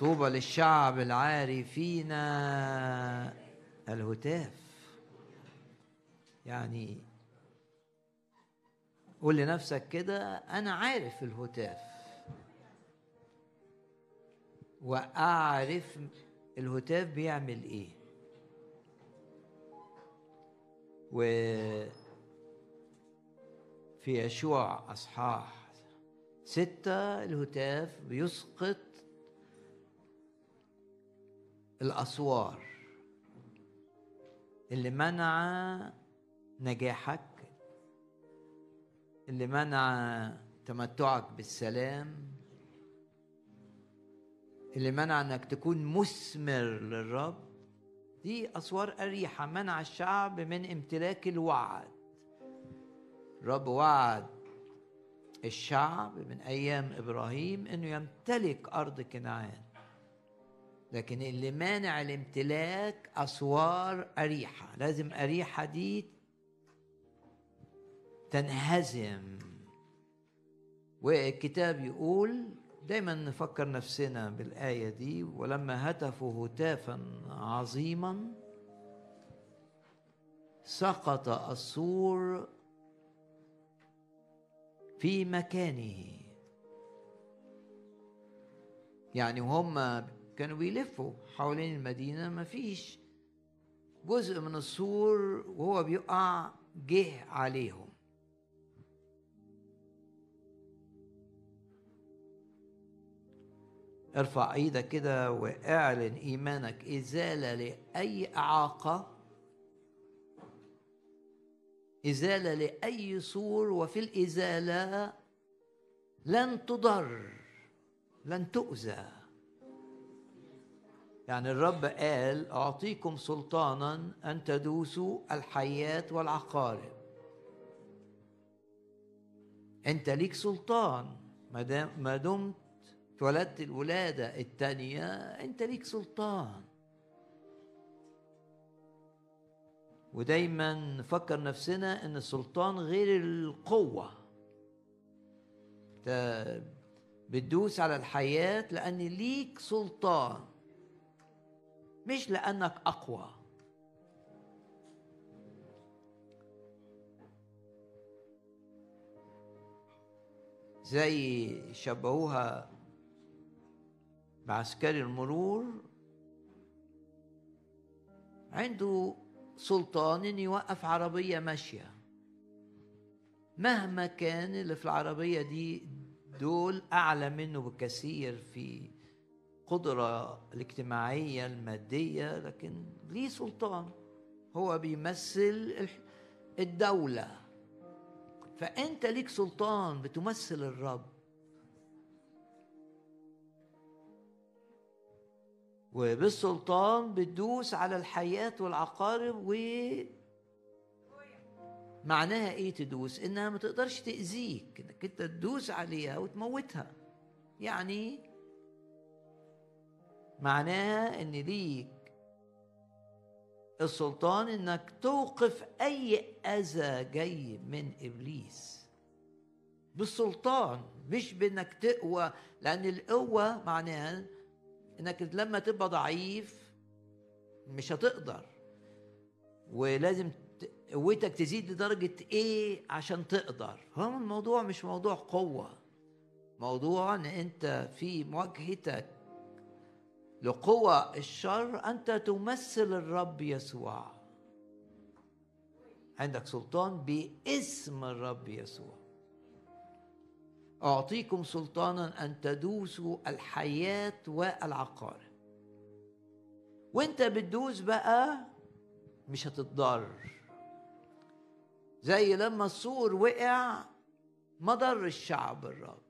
طوبى للشعب العارفين الهتاف. يعني قول لنفسك كده أنا عارف الهتاف. وأعرف الهتاف بيعمل إيه. و في يشوع أصحاح ستة الهتاف بيسقط الأسوار اللي منع نجاحك اللي منع تمتعك بالسلام اللي منع إنك تكون مثمر للرب. دي أسوار أريحة. منع الشعب من امتلاك الوعد. الرب وعد الشعب من أيام إبراهيم إنه يمتلك أرض كنعان. لكن اللي مانع الامتلاك أسوار أريحة. لازم أريحة دي تنهزم. والكتاب يقول دايما نفكر نفسنا بالآية دي ولما هتفوا هتافا عظيما سقط السور في مكانه. يعني وهم كانوا بيلفوا حوالين المدينة ما فيش جزء من السور وهو بيقع جه عليهم. ارفع إيدك كده واعلن ايمانك ازاله لأي أعاقة ازاله لأي سور وفي الإزالة لن تضر لن تؤذى. يعني الرب قال أعطيكم سلطانا أن تدوسوا الحيات والعقارب. أنت ليك سلطان. ما دمت اتولدت الولادة التانية أنت ليك سلطان. ودايما نفكر نفسنا إن السلطان غير القوة. بتدوس على الحياة لأن ليك سلطان. مش لأنك أقوى. زي شبهوها بعسكري المرور عنده سلطان ان يوقف عربية ماشية. مهما كان اللي في العربية دي دول أعلى منه بكثير في القدرة الاجتماعية المادية لكن ليه سلطان؟ هو بيمثل الدولة. فأنت ليك سلطان بتمثل الرب. وبالسلطان بتدوس على الحياة والعقارب و معناها إيه تدوس؟ إنها ما تقدرش تأذيك إنك أنت تدوس عليها وتموتها. يعني معناها إن ليك السلطان إنك توقف أي أذى جاي من إبليس. بالسلطان مش بإنك تقوى لأن القوة معناها إنك لما تبقى ضعيف مش هتقدر. ولازم قوتك تزيد لدرجة إيه؟ عشان تقدر. هو الموضوع مش موضوع قوة. موضوع إن أنت في مواجهتك لقوى الشر انت تمثل الرب يسوع. عندك سلطان باسم الرب يسوع. أعطيكم سلطانا أن تدوسوا الحياة والعقارب. وأنت بتدوس بقى مش هتتضر. زي لما السور وقع ما ضر الشعب الرب.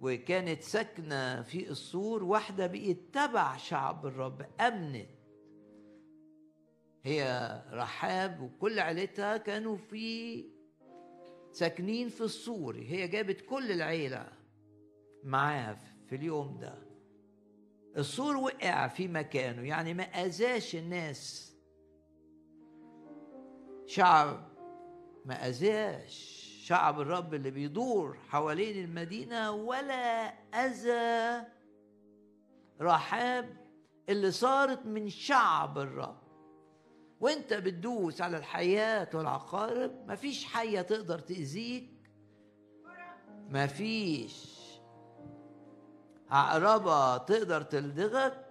وكانت ساكنة في السور واحدة بقت تبع شعب الرب أمنت. هي رحاب وكل عيلتها كانوا في ساكنين في السور هي جابت كل العيلة معاها في اليوم ده. السور وقع في مكانه يعني ما أذاش الناس. شعب ما أذاش. شعب الرب اللي بيدور حوالين المدينة ولا أذى رحاب اللي صارت من شعب الرب. وانت بتدوس على الحياة والعقارب مفيش حية تقدر تأذيك. مفيش. عقربة تقدر تلدغك.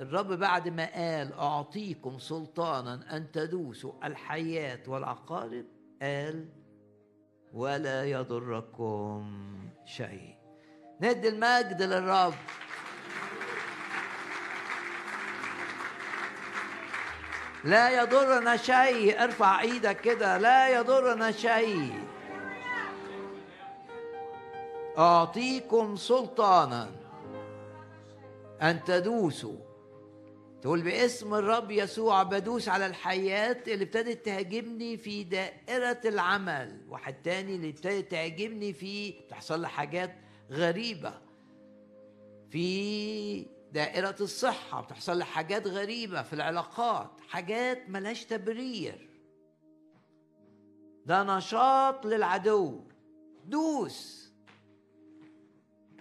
الرب بعد ما قال أعطيكم سلطانا أن تدوسوا الحياة والعقارب قال ولا يضركم شيء. ندي المجد للرب. لا يضرنا شيء. ارفع إيدك كده. لا يضرنا شيء. أعطيكم سلطانا أن تدوسوا تقول باسم الرب يسوع بدوس على الحياة اللي ابتدت تهاجمني في دائرة العمل. واحد تاني اللي ابتدت تهاجمني في تحصل لي حاجات غريبة. في دائرة الصحة بتحصل لي حاجات غريبة في العلاقات حاجات ملهاش تبرير. ده نشاط للعدو. دوس.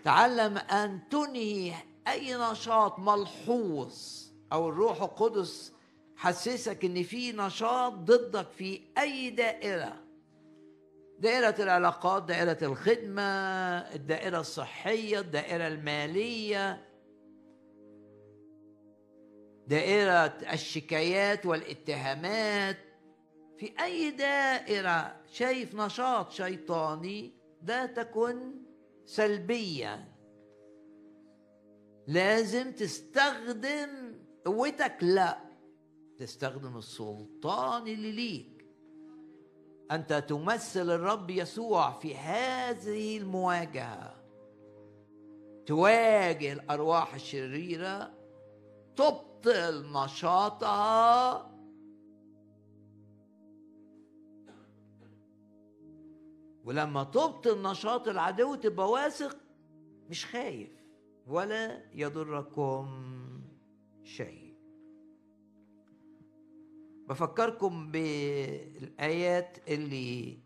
تعلم أن تنهي أي نشاط ملحوظ. أو الروح القدس حسسك إن في نشاط ضدك في أي دائرة. دائرة العلاقات دائرة الخدمة الدائرة الصحية الدائرة المالية دائرة الشكايات والاتهامات. في أي دائرة شايف نشاط شيطاني لا تكن سلبيا. لازم تستخدم قوتك لا. تستخدم السلطان اللي ليك. أنت تمثل الرب يسوع في هذه المواجهة. تواجه الأرواح الشريرة. تبطل نشاطها. ولما تبطل نشاط العدو تبقى واثق. مش خايف. ولا يضركم. شيء. بفكركم بالآيات اللي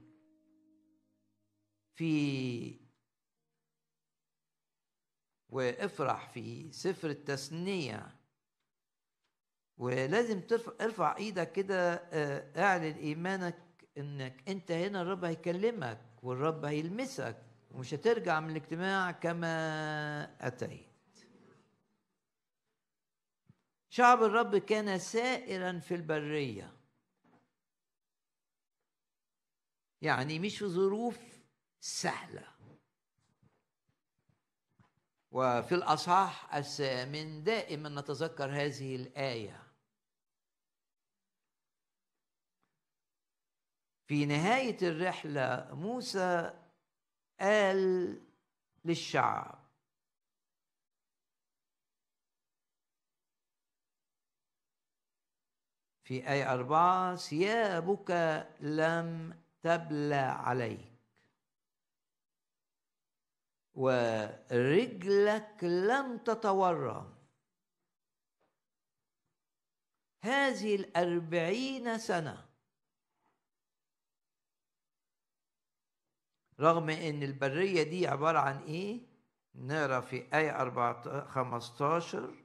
في وافرح في سفر التثنية ولازم ترفع ارفع إيدك كده آه، اعلن ايمانك انك انت هنا الرب هيكلمك والرب هيلمسك ومش هترجع من الاجتماع كما أتيت. شعب الرب كان سائرا في البرية. يعني مش في ظروف سهلة. وفي الأصحاح الثامن دائما نتذكر هذه الآية. في نهاية الرحلة موسى قال للشعب في آية أربعة ثيابك لم تبلى عليك. ورجلك لم تتورم. هذه الأربعين سنة رغم إن البرية دي عبارة عن إيه؟ نرى في 14 15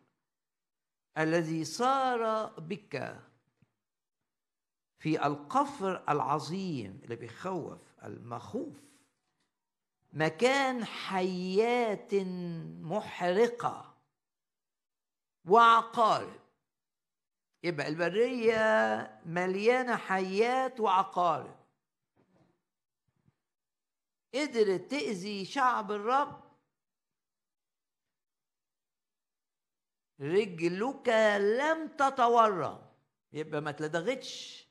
الذي صار بك في القفر العظيم اللي بيخوف المخوف مكان حيات محرقة وعقارب. يبقى البرية مليانة حيات وعقارب. قدرت تأذي شعب الرب. رجلك لم تتورم. يبقى ما اتلدغتش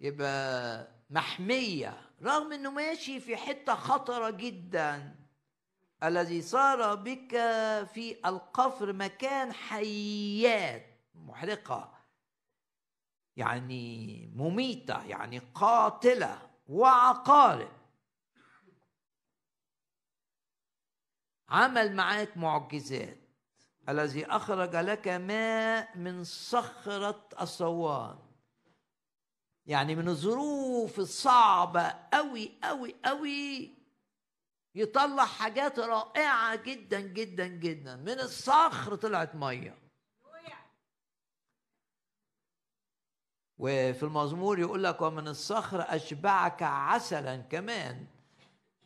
يبقى محمية رغم إنه ماشي في حتة خطرة جدا. الذي صار بك في القفر مكان حيات محرقة يعني مميتة يعني قاتلة وعقارب. عمل معاك معجزات. الذي أخرج لك ماء من صخرة الصوان. يعني من الظروف الصعبة أوي أوي أوي يطلع حاجات رائعة جدا جدا جدا. من الصخر طلعت مية. وفي المزمور يقول لك ومن الصخر أشبعك عسلا كمان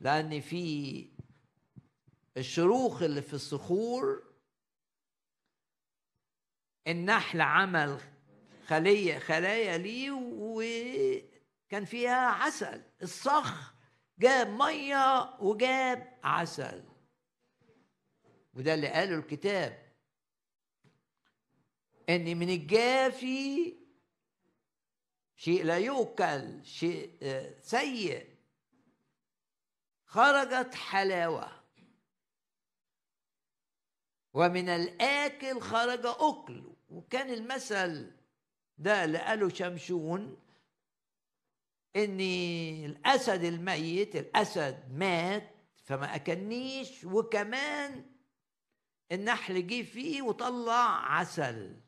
لأن في الشروخ اللي في الصخور النحل عمل خلية خلايا ليه وكان فيها عسل. الصخر جاب مية وجاب عسل. وده اللي قاله الكتاب. إن من الجافي شيء لا يؤكل شيء آه، سيء. خرجت حلاوة. ومن الآكل خرج أكل. وكان المثل ده اللي قاله شمشون ان الأسد الميت الأسد مات فما اكلنيش وكمان النحل جه فيه وطلع عسل.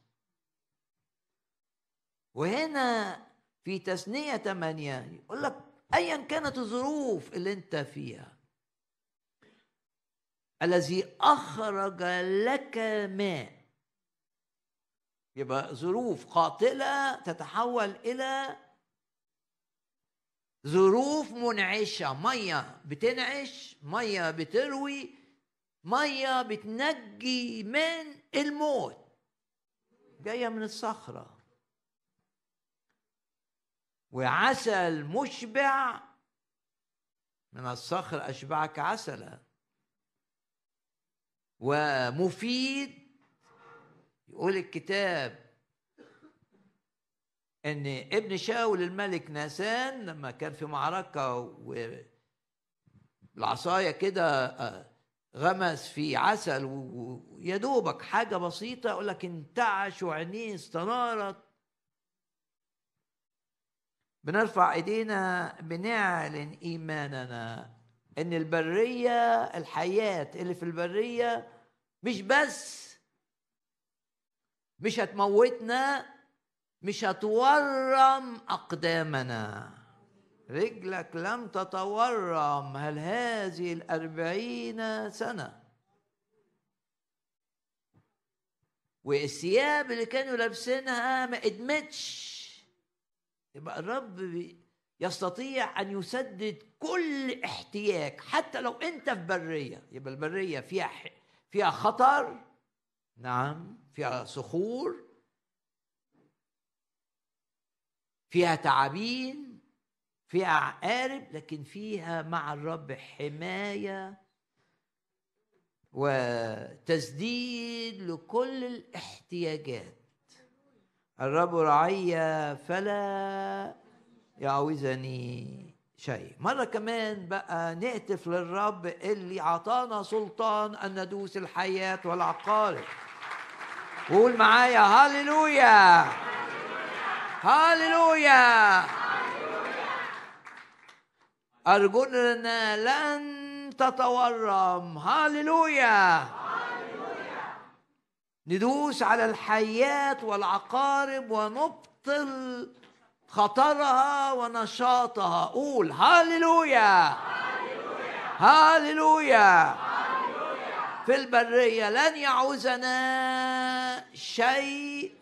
وهنا في تثنية ثمانية يقول لك أيا كانت الظروف اللي أنت فيها. الذي أخرج لك ماء يبقى ظروف قاتلة تتحول إلى ظروف منعشة. مية بتنعش مية بتروي مية بتنجي من الموت. جاية من الصخرة. وعسل مشبع. من الصخر أشبعك عسلا. ومفيد يقول الكتاب إن ابن شاول الملك ناسان لما كان في معركة والعصاية كده آه، غمس في عسل ويا دوبك حاجة بسيطة يقول لك انتعش وعينيه استنارت. بنرفع إيدينا بنعلن إيماننا إن البرية الحياة اللي في البرية مش بس مش هتموتنا مش هتورم أقدامنا. رجلك لم تتورم. هل هذه الأربعين سنة؟ والثياب اللي كانوا لابسينها ما إدمتش. يبقى الرب يستطيع أن يسدد كل احتياج حتى لو أنت في برية. يبقى البرية فيها فيها خطر نعم فيها صخور فيها تعابين فيها عقارب لكن فيها مع الرب حماية وتسديد لكل الاحتياجات. الرب رعي فلا يعوزني شيء. مرة كمان بقى نهتف للرب اللي عطانا سلطان أن ندوس الحياة والعقارب. قول معايا هللويا هللويا أرجلنا لن تتورم. هللويا ندوس على الحيات والعقارب ونبطل خطرها ونشاطها. قول هللويا هللويا في البرية لن يعوزنا شيء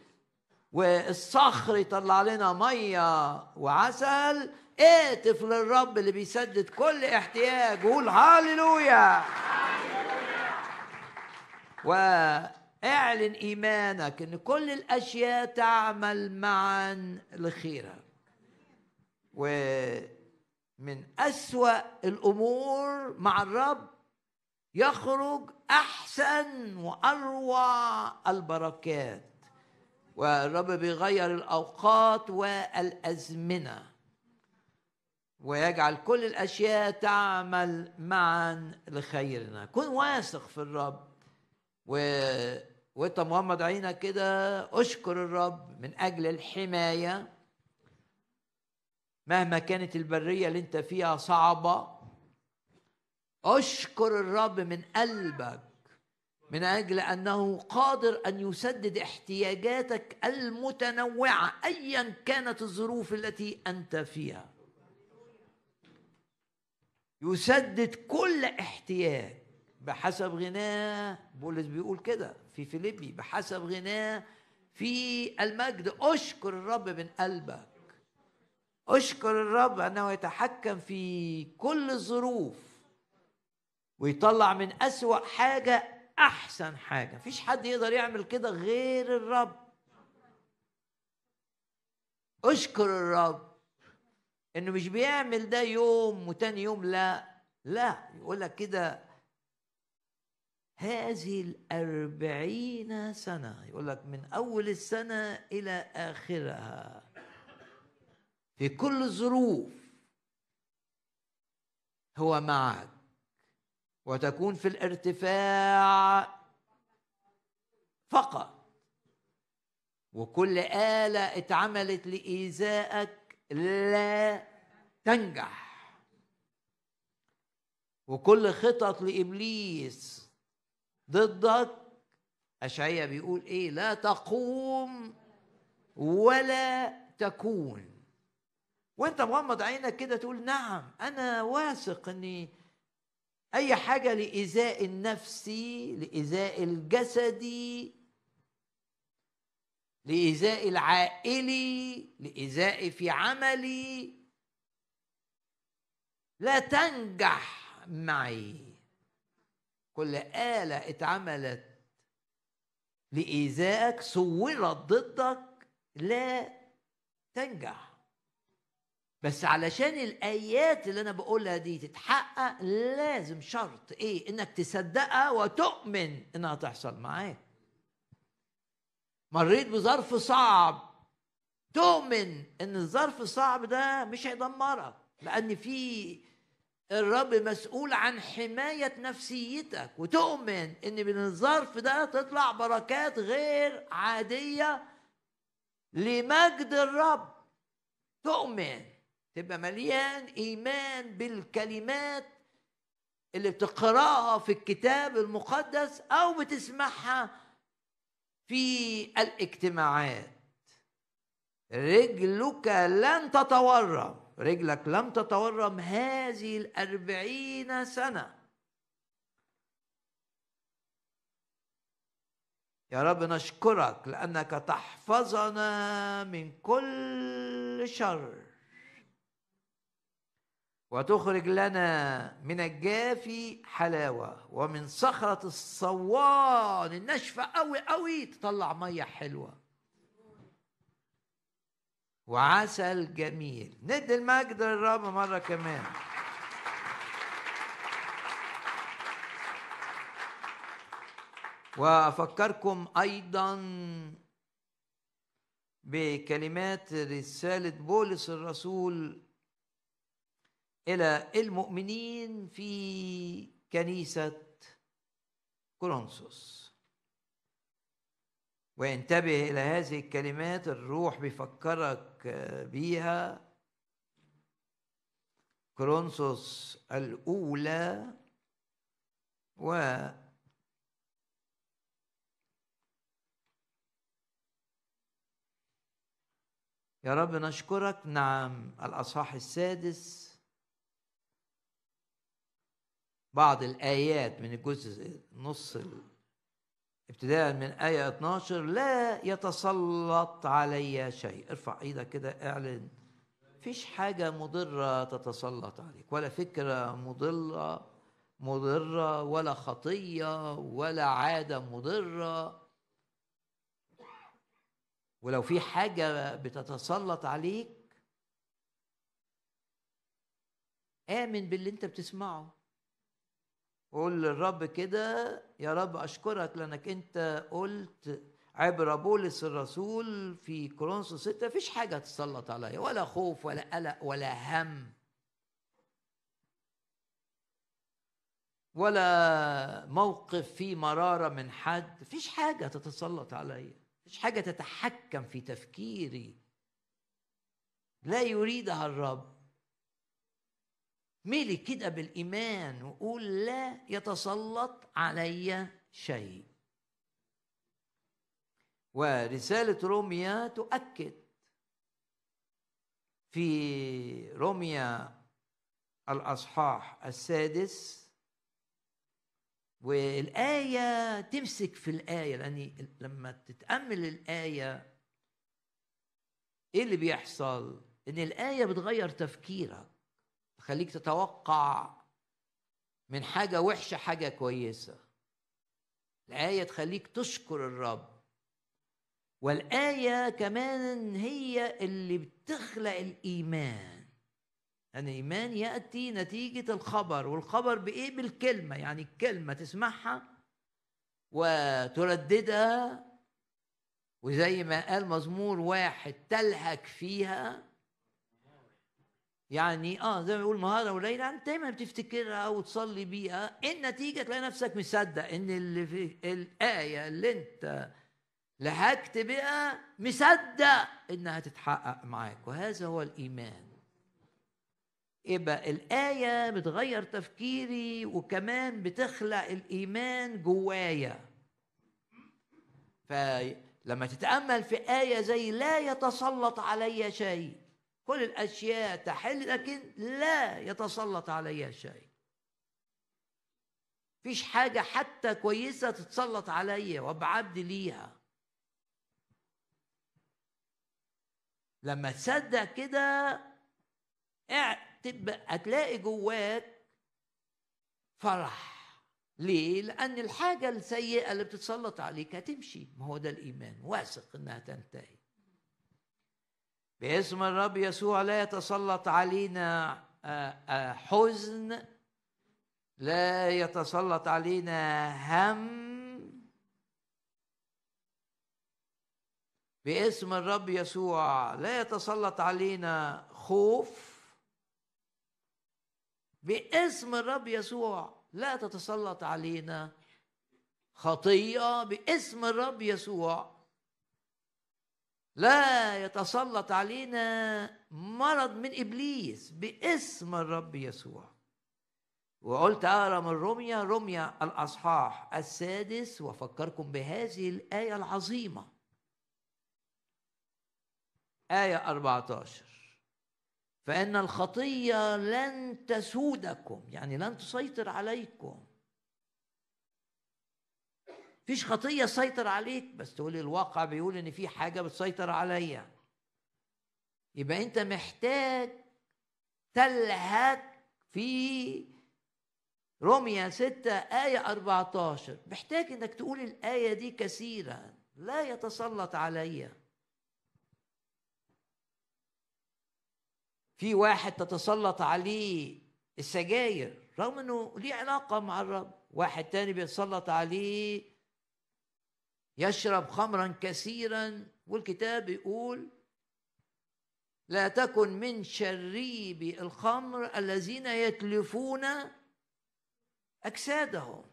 والصخر يطلع لنا مية وعسل. اهتف للرب اللي بيسدد كل احتياج قول هاليلويا. واعلن إيمانك إن كل الأشياء تعمل معا لخيرك ومن أسوأ الأمور مع الرب يخرج أحسن وأروع البركات. والرب بيغير الأوقات والأزمنة ويجعل كل الأشياء تعمل معا لخيرنا. كن واثق في الرب. و... وانت مغمض عينك كده اشكر الرب من أجل الحماية. مهما كانت البرية اللي انت فيها صعبة أشكر الرب من قلبك من أجل أنه قادر أن يسدد احتياجاتك المتنوعة ايا كانت الظروف التي أنت فيها. يسدد كل احتياج. بحسب غناه بولس بيقول كده في فيليبي بحسب غناه في المجد. أشكر الرب من قلبك. أشكر الرب أنه يتحكم في كل الظروف. ويطلع من أسوأ حاجة أحسن حاجة. مفيش حد يقدر يعمل كده غير الرب. أشكر الرب إنه مش بيعمل ده يوم وتاني يوم لا لا يقول لك كده. هذه الأربعين سنة يقول لك من أول السنة إلى آخرها في كل الظروف هو معك. وتكون في الارتفاع فقط. وكل آلة اتعملت لإيذائك لا تنجح. وكل خطط لإبليس ضدك أشعية بيقول إيه لا تقوم ولا تكون. وأنت مغمض عينك كده تقول نعم أنا واثق إني أي حاجة لايذاء النفسي لايذاء الجسدي لايذاء العائلي لايذاء في عملي. لا تنجح معي. كل آلة اتعملت لإيذائك صورت ضدك لا تنجح. بس علشان الآيات اللي أنا بقولها دي تتحقق لازم شرط إيه؟ إنك تصدقها وتؤمن إنها تحصل معاك. مريت بظرف صعب. تؤمن إن الظرف الصعب ده مش هيدمرك لأن في الرب مسؤول عن حماية نفسيتك. وتؤمن إن من الظرف ده تطلع بركات غير عادية لمجد الرب. تؤمن تبقى مليان إيمان بالكلمات اللي بتقراها في الكتاب المقدس أو بتسمعها في الاجتماعات. رجلك لن تتورم. رجلك لم تتورم هذه الأربعين سنة. يا رب نشكرك لأنك تحفظنا من كل شر. وتخرج لنا من الجافي حلاوة ومن صخرة الصوان. الناشفة أوي أوي تطلع مية حلوة. وعسل جميل. ندي المجد للرب مرة كمان. وأفكركم أيضا بكلمات رسالة بولس الرسول إلى المؤمنين في كنيسة كورنثوس. وانتبه إلى هذه الكلمات الروح بيفكرك بيها. كرونسوس الأولى و يا رب نشكرك. نعم الأصحاح السادس. بعض الآيات من الجزء نص ابتداء من آية 12 لا يتسلط علي شيء. ارفع إيدك كده اعلن. فيش حاجة مضرة تتسلط عليك ولا فكرة مضرة مضرة ولا خطية ولا عادة مضرة. ولو في حاجة بتتسلط عليك آمن باللي أنت بتسمعه. قول للرب كده يا رب أشكرك لأنك أنت قلت عبر بولس الرسول في كورنثوس 6 مفيش حاجة تسلط عليا ولا خوف ولا قلق ولا هم ولا موقف فيه مرارة من حد. مفيش حاجة تتسلط عليا مفيش حاجة تتحكم في تفكيري. لا يريدها الرب. ميلي كده بالإيمان وقول لا يتسلط علي شيء. ورسالة روميا تؤكد. في روميا الأصحاح السادس والآية تمسك في الآية لأن لما تتأمل الآية إيه اللي بيحصل؟ إن الآية بتغير تفكيرك. تخليك تتوقع من حاجة وحشة حاجة كويسة. الآية تخليك تشكر الرب. والآية كمان هي اللي بتخلق الإيمان. أن الإيمان يأتي نتيجة الخبر والخبر بإيه؟ بالكلمة. يعني الكلمة تسمعها وترددها وزي ما قال مزمور واحد تلهك فيها يعني آه زي ما بيقول نهار وليلة أنت دايما بتفتكرها وتصلي بيها. النتيجة؟ تلاقي نفسك مصدق إن اللي في الآية اللي أنت لهجت بها مصدق إنها تتحقق معاك. وهذا هو الإيمان. يبقى الآية بتغير تفكيري وكمان بتخلق الإيمان جوايا. فلما تتأمل في آية زي لا يتسلط علي شيء كل الأشياء تحل لكن لا يتسلط علي شيء. فيش حاجة حتى كويسة تتسلط عليا وابعد ليها. لما تصدق كده هتلاقي جواك فرح. ليه؟ لأن الحاجة السيئة اللي بتتسلط عليك هتمشي. ما هو ده الإيمان. واثق إنها تنتهي. باسم الرب يسوع لا يتسلط علينا آه، آه، حزن لا يتسلط علينا هم. باسم الرب يسوع لا يتسلط علينا خوف. باسم الرب يسوع لا تتسلط علينا خطيه باسم الرب يسوع لا يتسلط علينا مرض من إبليس باسم الرب يسوع. وقلت اقرا من رمية رمية الأصحاح السادس وافكركم بهذه الآية العظيمة. آية 14 فإن الخطية لن تسودكم يعني لن تسيطر عليكم. فيش خطية تسيطر عليك بس تقولي الواقع بيقول إن في حاجة بتسيطر عليا. يبقى أنت محتاج تلهك في روميا 6 آية 14 محتاج إنك تقول الآية دي كثيرا لا يتسلط عليا. في واحد تتسلط عليه السجاير رغم إنه ليه علاقة مع الرب واحد تاني بيتسلط عليه يشرب خمرا كثيرا والكتاب يقول لا تكن من شريبي الخمر الذين يتلفون أجسادهم.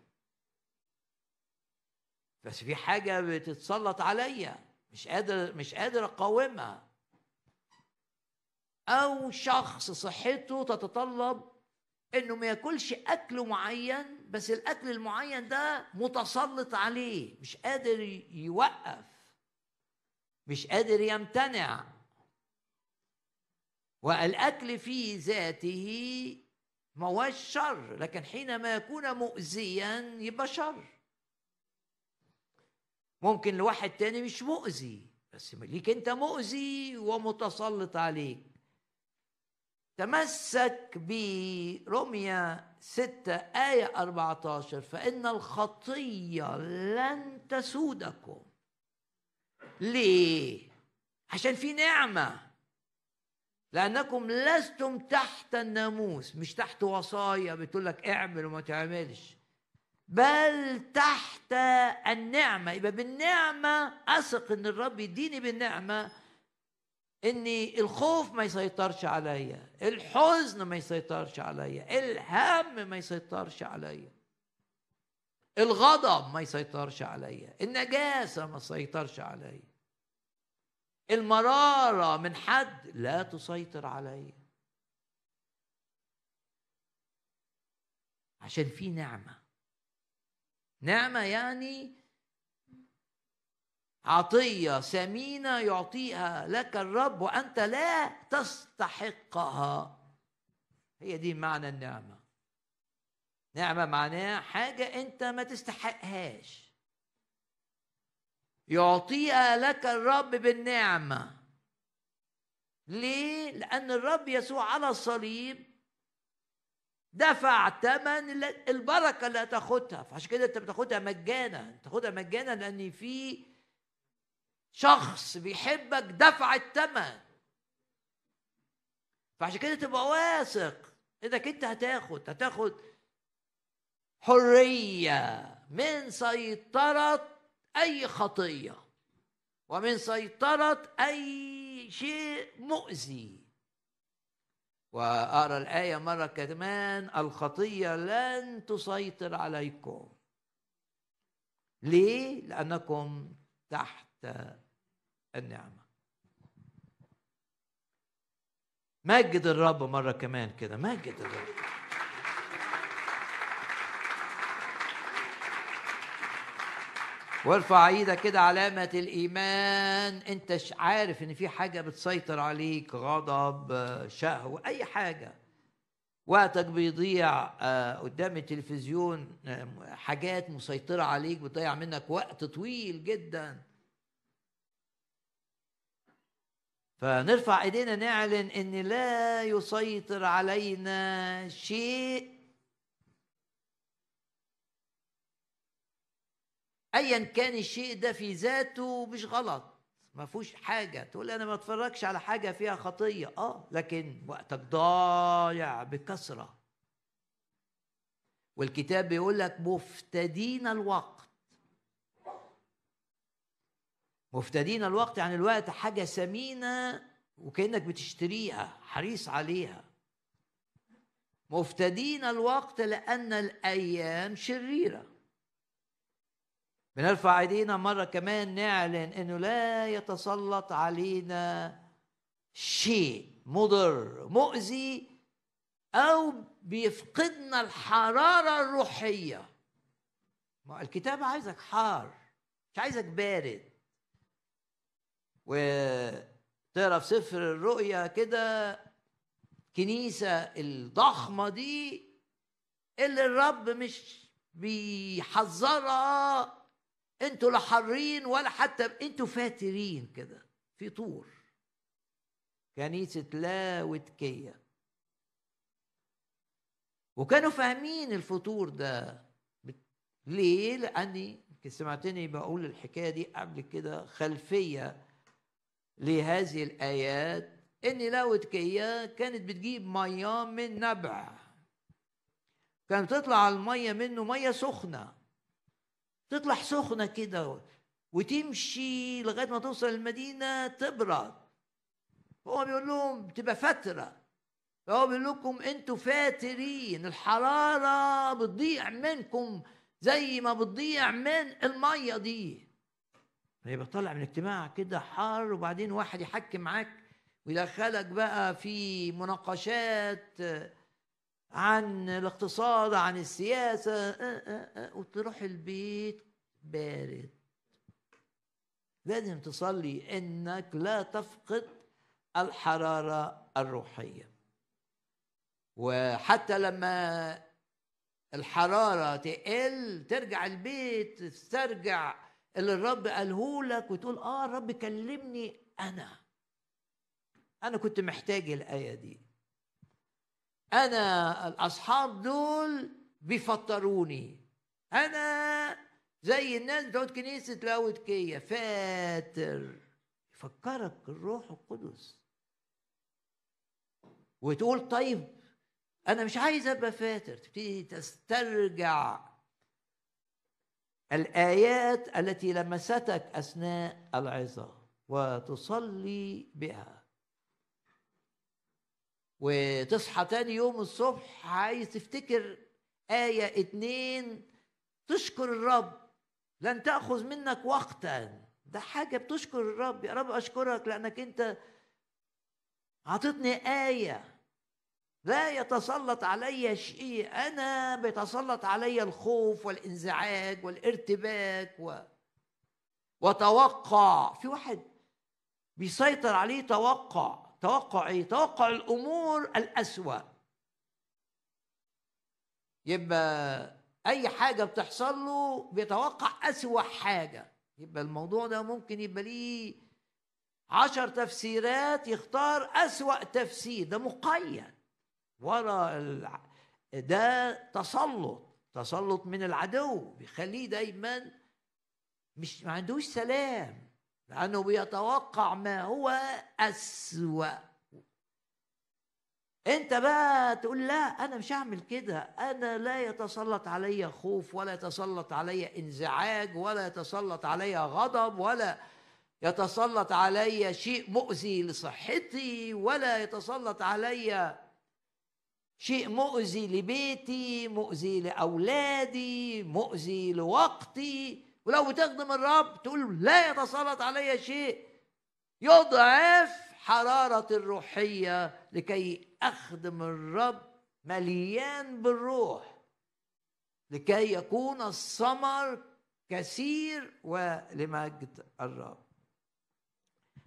بس في حاجة بتتسلط عليا مش قادر مش قادر أقاومها. أو شخص صحته تتطلب إنه ما ياكلش أكل معين بس الأكل المعين ده متسلط عليه مش قادر يوقف مش قادر يمتنع. والأكل في ذاته ما هوش شر لكن حينما يكون مؤذيا يبقى شر. ممكن لواحد تاني مش مؤذي بس ليك أنت مؤذي ومتسلط عليك. تمسك برمية ستة آية 14 فإن الخطية لن تسودكم. ليه؟ عشان في نعمة. لأنكم لستم تحت الناموس مش تحت وصايا بتقول لك اعمل وما تعملش بل تحت النعمة. يبقى بالنعمة أثق إن الرب يديني بالنعمة ان الخوف ما يسيطرش عليا الحزن ما يسيطرش عليا الهم ما يسيطرش عليا الغضب ما يسيطرش عليا النجاسة ما تسيطرش عليا المرارة من حد لا تسيطر عليا. عشان في نعمة. نعمة يعني عطية ثمينة يعطيها لك الرب وأنت لا تستحقها. هي دي معنى النعمة. نعمة معناها حاجة أنت ما تستحقهاش. يعطيها لك الرب بالنعمة. ليه؟ لأن الرب يسوع على الصليب دفع ثمن البركة اللي هتاخدها. فعشان كده أنت بتاخدها مجانا. تاخدها مجانا لأن في شخص بيحبك دفع الثمن فعشان كده تبقى واثق إنك أنت هتاخد هتاخد حرية من سيطرة أي خطية ومن سيطرة أي شيء مؤذي. وأقرأ الآية مرة كمان الخطية لن تسيطر عليكم. ليه؟ لأنكم تحت النعمة. مجد الرب مرة كمان كده مجد الرب. وارفع إيدك كده علامة الإيمان. أنت عارف إن في حاجة بتسيطر عليك غضب شهوة أي حاجة. وقتك بيضيع آه، قدام التلفزيون آه، حاجات مسيطرة عليك بتضيع منك وقت طويل جدا. فنرفع ايدينا نعلن ان لا يسيطر علينا شيء ايا كان الشيء ده في ذاته مش غلط ما فيهوش حاجة. تقول أنا ما اتفرجش على حاجة فيها خطية. آه لكن وقتك ضايع بكثرة. والكتاب بيقول لك مفتدين الوقت. مفتدين الوقت يعني الوقت حاجة ثمينة وكأنك بتشتريها حريص عليها. مفتدين الوقت لأن الأيام شريرة. بنرفع إيدينا مرة كمان نعلن إنه لا يتسلط علينا شيء مضر مؤذي أو بيفقدنا الحرارة الروحية. ما الكتاب عايزك حار مش عايزك بارد. وتقرا في سفر الرؤيا كده كنيسة الضخمة دي اللي الرب مش بيحذرها. أنتوا لا حارين ولا حتى أنتوا فاترين كده في طور. كنيسة لاوتكية وكانوا فاهمين الفطور ده. ليه؟ لأني سمعتني بقول الحكاية دي قبل كده خلفية لهذه الآيات إن لاوتكية كانت بتجيب مياه من نبع. كانت تطلع المية منه مية سخنة. تطلع سخنة كده وتمشي لغاية ما توصل المدينة تبرد. هو بيقول لهم تبقى فترة. فهو بيقول لكم أنتوا فاترين. الحرارة بتضيع منكم زي ما بتضيع من المية دي. يبقى طالع من اجتماع كده حار وبعدين واحد يحكم معاك ويدخلك بقى في مناقشات عن الاقتصاد عن السياسة آه، آه، آه، وتروح البيت بارد. لازم تصلي إنك لا تفقد الحرارة الروحية. وحتى لما الحرارة تقل ترجع البيت تسترجع اللي الرب قاله لك وتقول آه الرب كلمني أنا. أنا كنت محتاج الآية دي. أنا الأصحاب دول بيفطروني. أنا زي الناس بتوع كنيسة لاودكيه فاتر يفكرك الروح القدس. وتقول طيب أنا مش عايز أبقى فاتر. تبتدي تسترجع الآيات التي لمستك أثناء العظة وتصلي بها. وتصحى تاني يوم الصبح عايز تفتكر آية اتنين تشكر الرب لن تأخذ منك وقتا. ده حاجة بتشكر الرب. يا رب أشكرك لأنك أنت أعطتني آية لا يتسلط علي شيء. أنا بيتسلط علي الخوف والإنزعاج والارتباك و... وتوقع. في واحد بيسيطر عليه توقع. توقع إيه؟ توقع الأمور الأسوأ. يبقى أي حاجة بتحصل له بيتوقع أسوأ حاجة. يبقى الموضوع ده ممكن يبقى ليه عشر تفسيرات يختار أسوأ تفسير. ده مقيد. ورا ده تسلط تسلط من العدو بيخليه دايما مش ما عندوش سلام لأنه بيتوقع ما هو أسوأ. أنت بقى تقول لا أنا مش هعمل كده أنا لا يتسلط علي خوف ولا يتسلط علي انزعاج ولا يتسلط علي غضب ولا يتسلط علي شيء مؤذي لصحتي ولا يتسلط علي شيء مؤذي لبيتي مؤذي لأولادي مؤذي لوقتي. ولو بتخدم الرب تقول لا يتسلط علي شيء. يضعف حرارة الروحية لكي أخدم الرب مليان بالروح. لكي يكون الثمر كثير ولمجد الرب.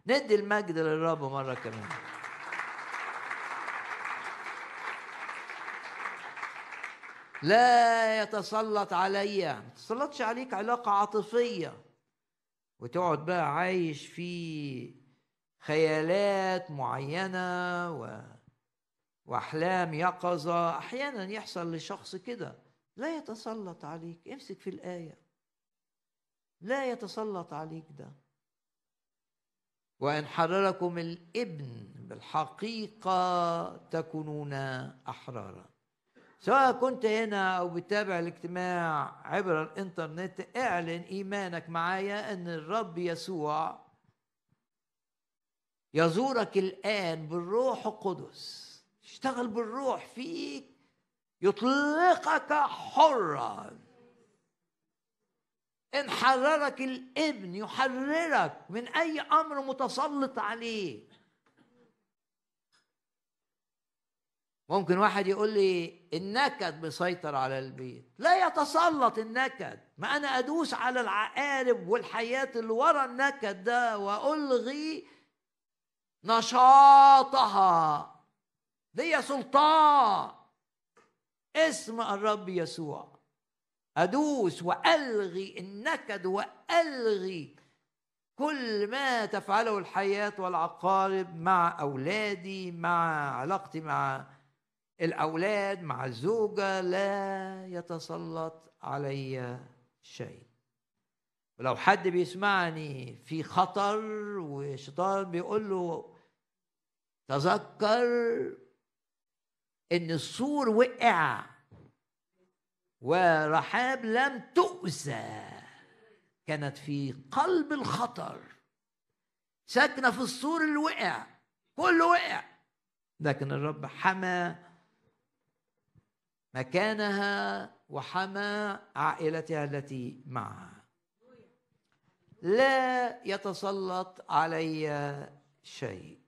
ندي المجد للرب مرة كمان. لا يتسلط علي ما تسلطش عليك علاقة عاطفية. وتقعد بقى عايش في خيالات معينة و... وأحلام يقظة. أحيانا يحصل لشخص كده. لا يتسلط عليك. امسك في الآية. لا يتسلط عليك ده. وإن حرركم الإبن بالحقيقة تكونون أحرارا. سواء كنت هنا أو بتابع الاجتماع عبر الإنترنت اعلن إيمانك معايا أن الرب يسوع يزورك الآن بالروح القدس. اشتغل بالروح فيك يطلقك حرا. إن حررك الابن يحررك من أي أمر متسلط عليه. ممكن واحد يقول لي النكد مسيطر على البيت. لا يتسلط النكد. ما أنا أدوس على العقارب والحياة اللي ورا النكد ده وألغي نشاطها. لي سلطان. اسم الرب يسوع. أدوس وألغي النكد وألغي كل ما تفعله الحياة والعقارب مع أولادي مع علاقتي مع الأولاد مع الزوجة لا يتسلط علي شيء. ولو حد بيسمعني في خطر وشيطان بيقول له تذكر إن السور وقع ورحاب لم تؤذى كانت في قلب الخطر. ساكنة في السور اللي وقع كله وقع. لكن الرب حمى مكانها وحمى عائلتها التي معها. لا يتسلط علي شيء.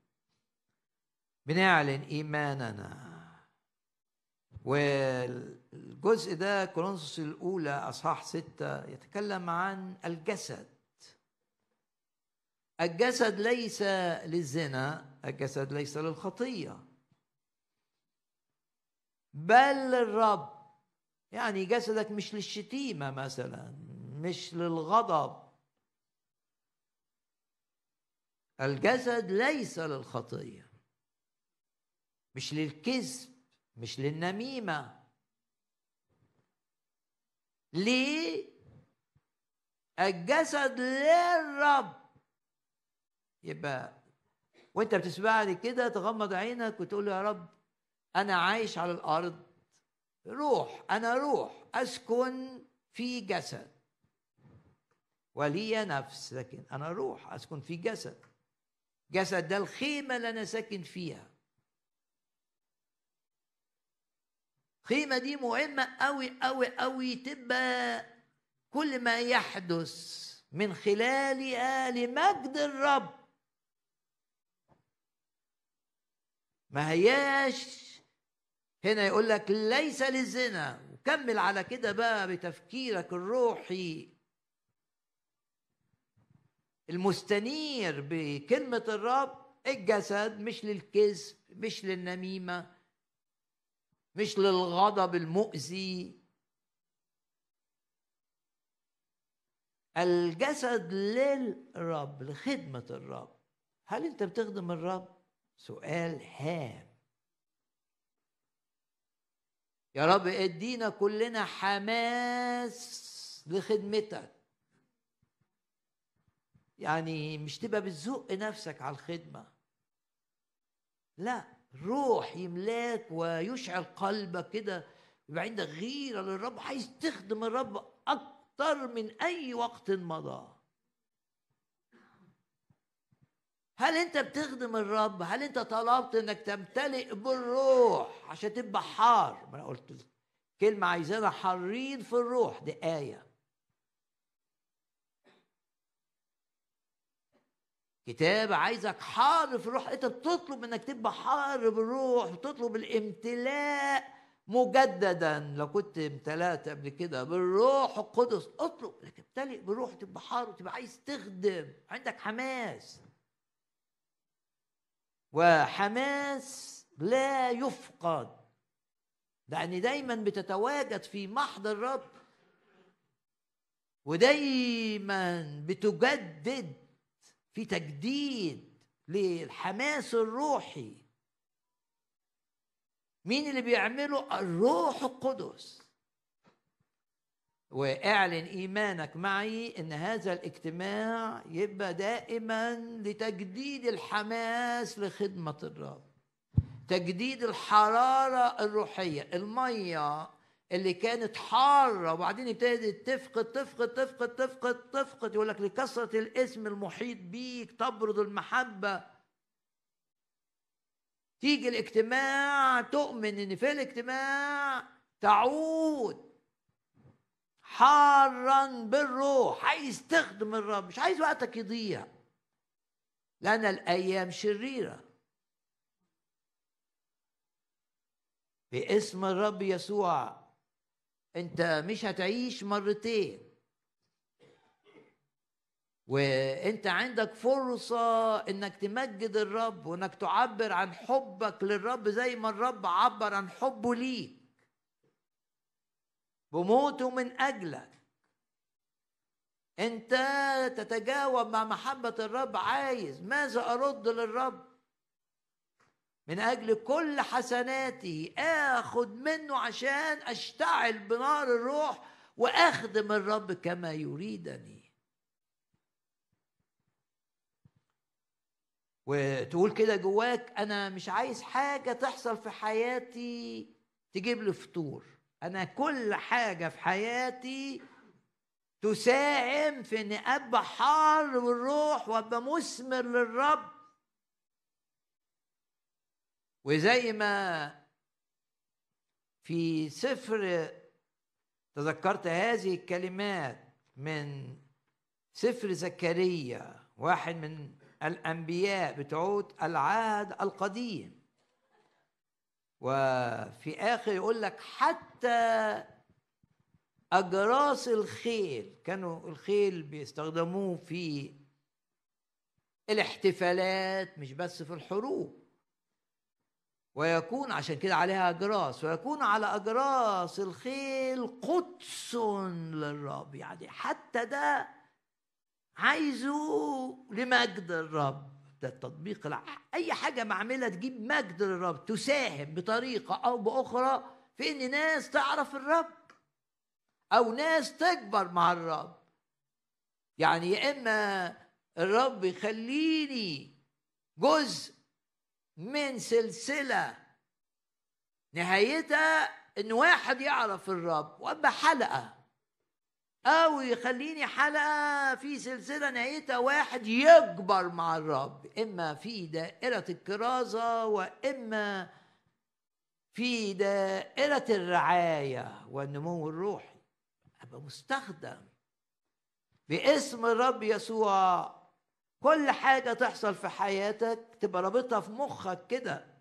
بنعلن إيماننا. والجزء ده كورنثوس الأولى أصحاح ستة يتكلم عن الجسد. الجسد ليس للزنا الجسد ليس للخطية. بل للرب. يعني جسدك مش للشتيمة مثلا مش للغضب. الجسد ليس للخطية. مش للكذب مش للنميمة. ليه؟ الجسد للرب. يبقى وانت بتسمعني كده تغمض عينك وتقول يا رب أنا عايش على الأرض روح أنا روح أسكن في جسد. ولي نفس لكن أنا روح أسكن في جسد. جسد ده الخيمة اللي أنا ساكن فيها. الخيمة دي مهمة أوي أوي أوي تبقى كل ما يحدث من خلالها لمجد الرب. ما هياش هنا يقول لك ليس للزنا. وكمل على كده بقى بتفكيرك الروحي. المستنير بكلمة الرب الجسد مش للكذب مش للنميمة مش للغضب المؤذي. الجسد للرب لخدمة الرب. هل أنت بتخدم الرب؟ سؤال هام. يا رب ادينا كلنا حماس لخدمتك. يعني مش تبقى بتزق نفسك على الخدمة. لا روح يملاك ويشعل قلبك كده يبقى عندك غيرة للرب عايز تخدم الرب أكتر من أي وقت مضى. هل انت بتخدم الرب؟ هل انت طلبت انك تمتلئ بالروح عشان تبقى حار؟ ما أنا قلت كلمة عايزانا حارين في الروح. دي إيه كتاب عايزك حار في الروح. انت بتطلب انك تبقى حار بالروح بتطلب الامتلاء مجددا. لو كنت امتلأت قبل كده بالروح القدس اطلب انك تمتلئ بالروح تبقى حار وتبقى عايز تخدم. عندك حماس. وحماس لا يفقد. لأن دايما بتتواجد في محضر الرب. ودايما بتجدد في تجديد للحماس الروحي. مين اللي بيعمله؟ الروح القدس. واعلن إيمانك معي إن هذا الاجتماع يبقى دائما لتجديد الحماس لخدمة الرب. تجديد الحرارة الروحية المية اللي كانت حارة وبعدين ابتدت تفقد تفقد تفقد تفقد تفقد. يقول لك لكثرة الاسم المحيط بيك تبرد المحبة. تيجي الاجتماع تؤمن إن في الاجتماع تعود. حارا بالروح عايز تخدم الرب مش عايز وقتك يضيع. لأن الأيام شريرة. باسم الرب يسوع أنت مش هتعيش مرتين. وأنت عندك فرصة إنك تمجد الرب وإنك تعبر عن حبك للرب زي ما الرب عبر عن حبه ليك. بموته من أجلك. أنت تتجاوب مع محبة الرب عايز ماذا أرد للرب؟ من أجل كل حسناتي آخذ منه عشان أشتعل بنار الروح وأخدم الرب كما يريدني. وتقول كده جواك أنا مش عايز حاجة تحصل في حياتي تجيب لي فطور. أنا كل حاجة في حياتي تساهم في إني أبقى حار بالروح وأبقى مثمر للرب. وزي ما في سفر تذكرت هذه الكلمات من سفر زكريا واحد من الأنبياء بتعود العهد القديم. وفي آخر يقول لك حتى أجراس الخيل كانوا الخيل بيستخدموه في الاحتفالات مش بس في الحروب. ويكون عشان كده عليها أجراس ويكون على أجراس الخيل قدس للرب. يعني حتى ده عايزه لمجد الرب. ده التطبيق الع... أي حاجة بعملها تجيب مجد للرب تساهم بطريقة أو بأخرى في إن ناس تعرف الرب أو ناس تكبر مع الرب. يعني يا إما الرب يخليني جزء من سلسلة نهايتها إن واحد يعرف الرب وأبقى حلقة. أو يخليني حلقة في سلسلة نهايتها واحد يكبر مع الرب إما في دائرة الكرازة وإما في دائرة الرعاية والنمو الروحي. أبقى مستخدم باسم الرب يسوع. كل حاجة تحصل في حياتك تبقى رابطها في مخك كده.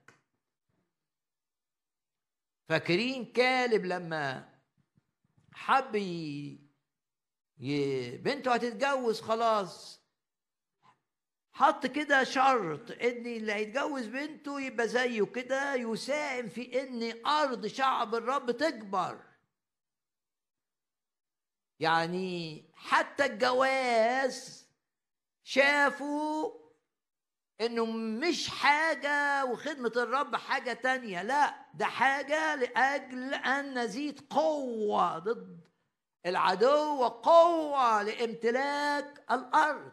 فاكرين كالب لما حب بنته هتتجوز خلاص. حط كده شرط إن اللي هيتجوز بنته يبقى زيه كده يساهم في إن أرض شعب الرب تكبر. يعني حتى الجواز شافوا إنه مش حاجة وخدمة الرب حاجة تانية لا ده حاجة لأجل أن نزيد قوة ضد العدو وقوة لامتلاك الأرض.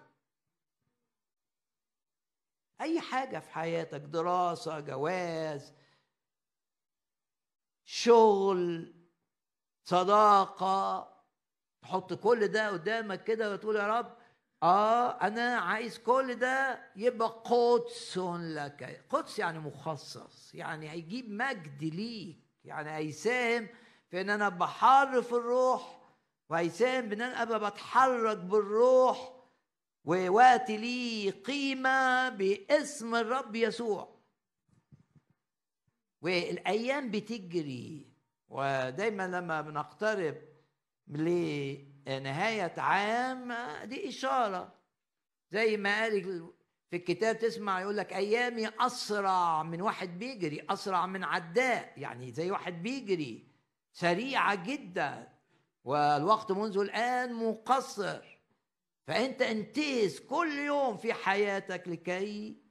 أي حاجة في حياتك دراسة جواز شغل صداقة تحط كل ده قدامك كده وتقول يا رب آه أنا عايز كل ده يبقى قدس لك. قدس يعني مخصص يعني هيجيب مجد ليك يعني هيساهم في إن أنا بحر في الروح وهيساهم بإن أنا أبقى بتحرك بالروح ووقت لي قيمة باسم الرب يسوع. والأيام بتجري ودايما لما بنقترب لنهاية عام دي إشارة. زي ما قال في الكتاب تسمع يقول لك أيامي أسرع من واحد بيجري أسرع من عداء. يعني زي واحد بيجري سريعة جدا. والوقت منذ الآن مقصر. فأنت انتهز كل يوم في حياتك لكي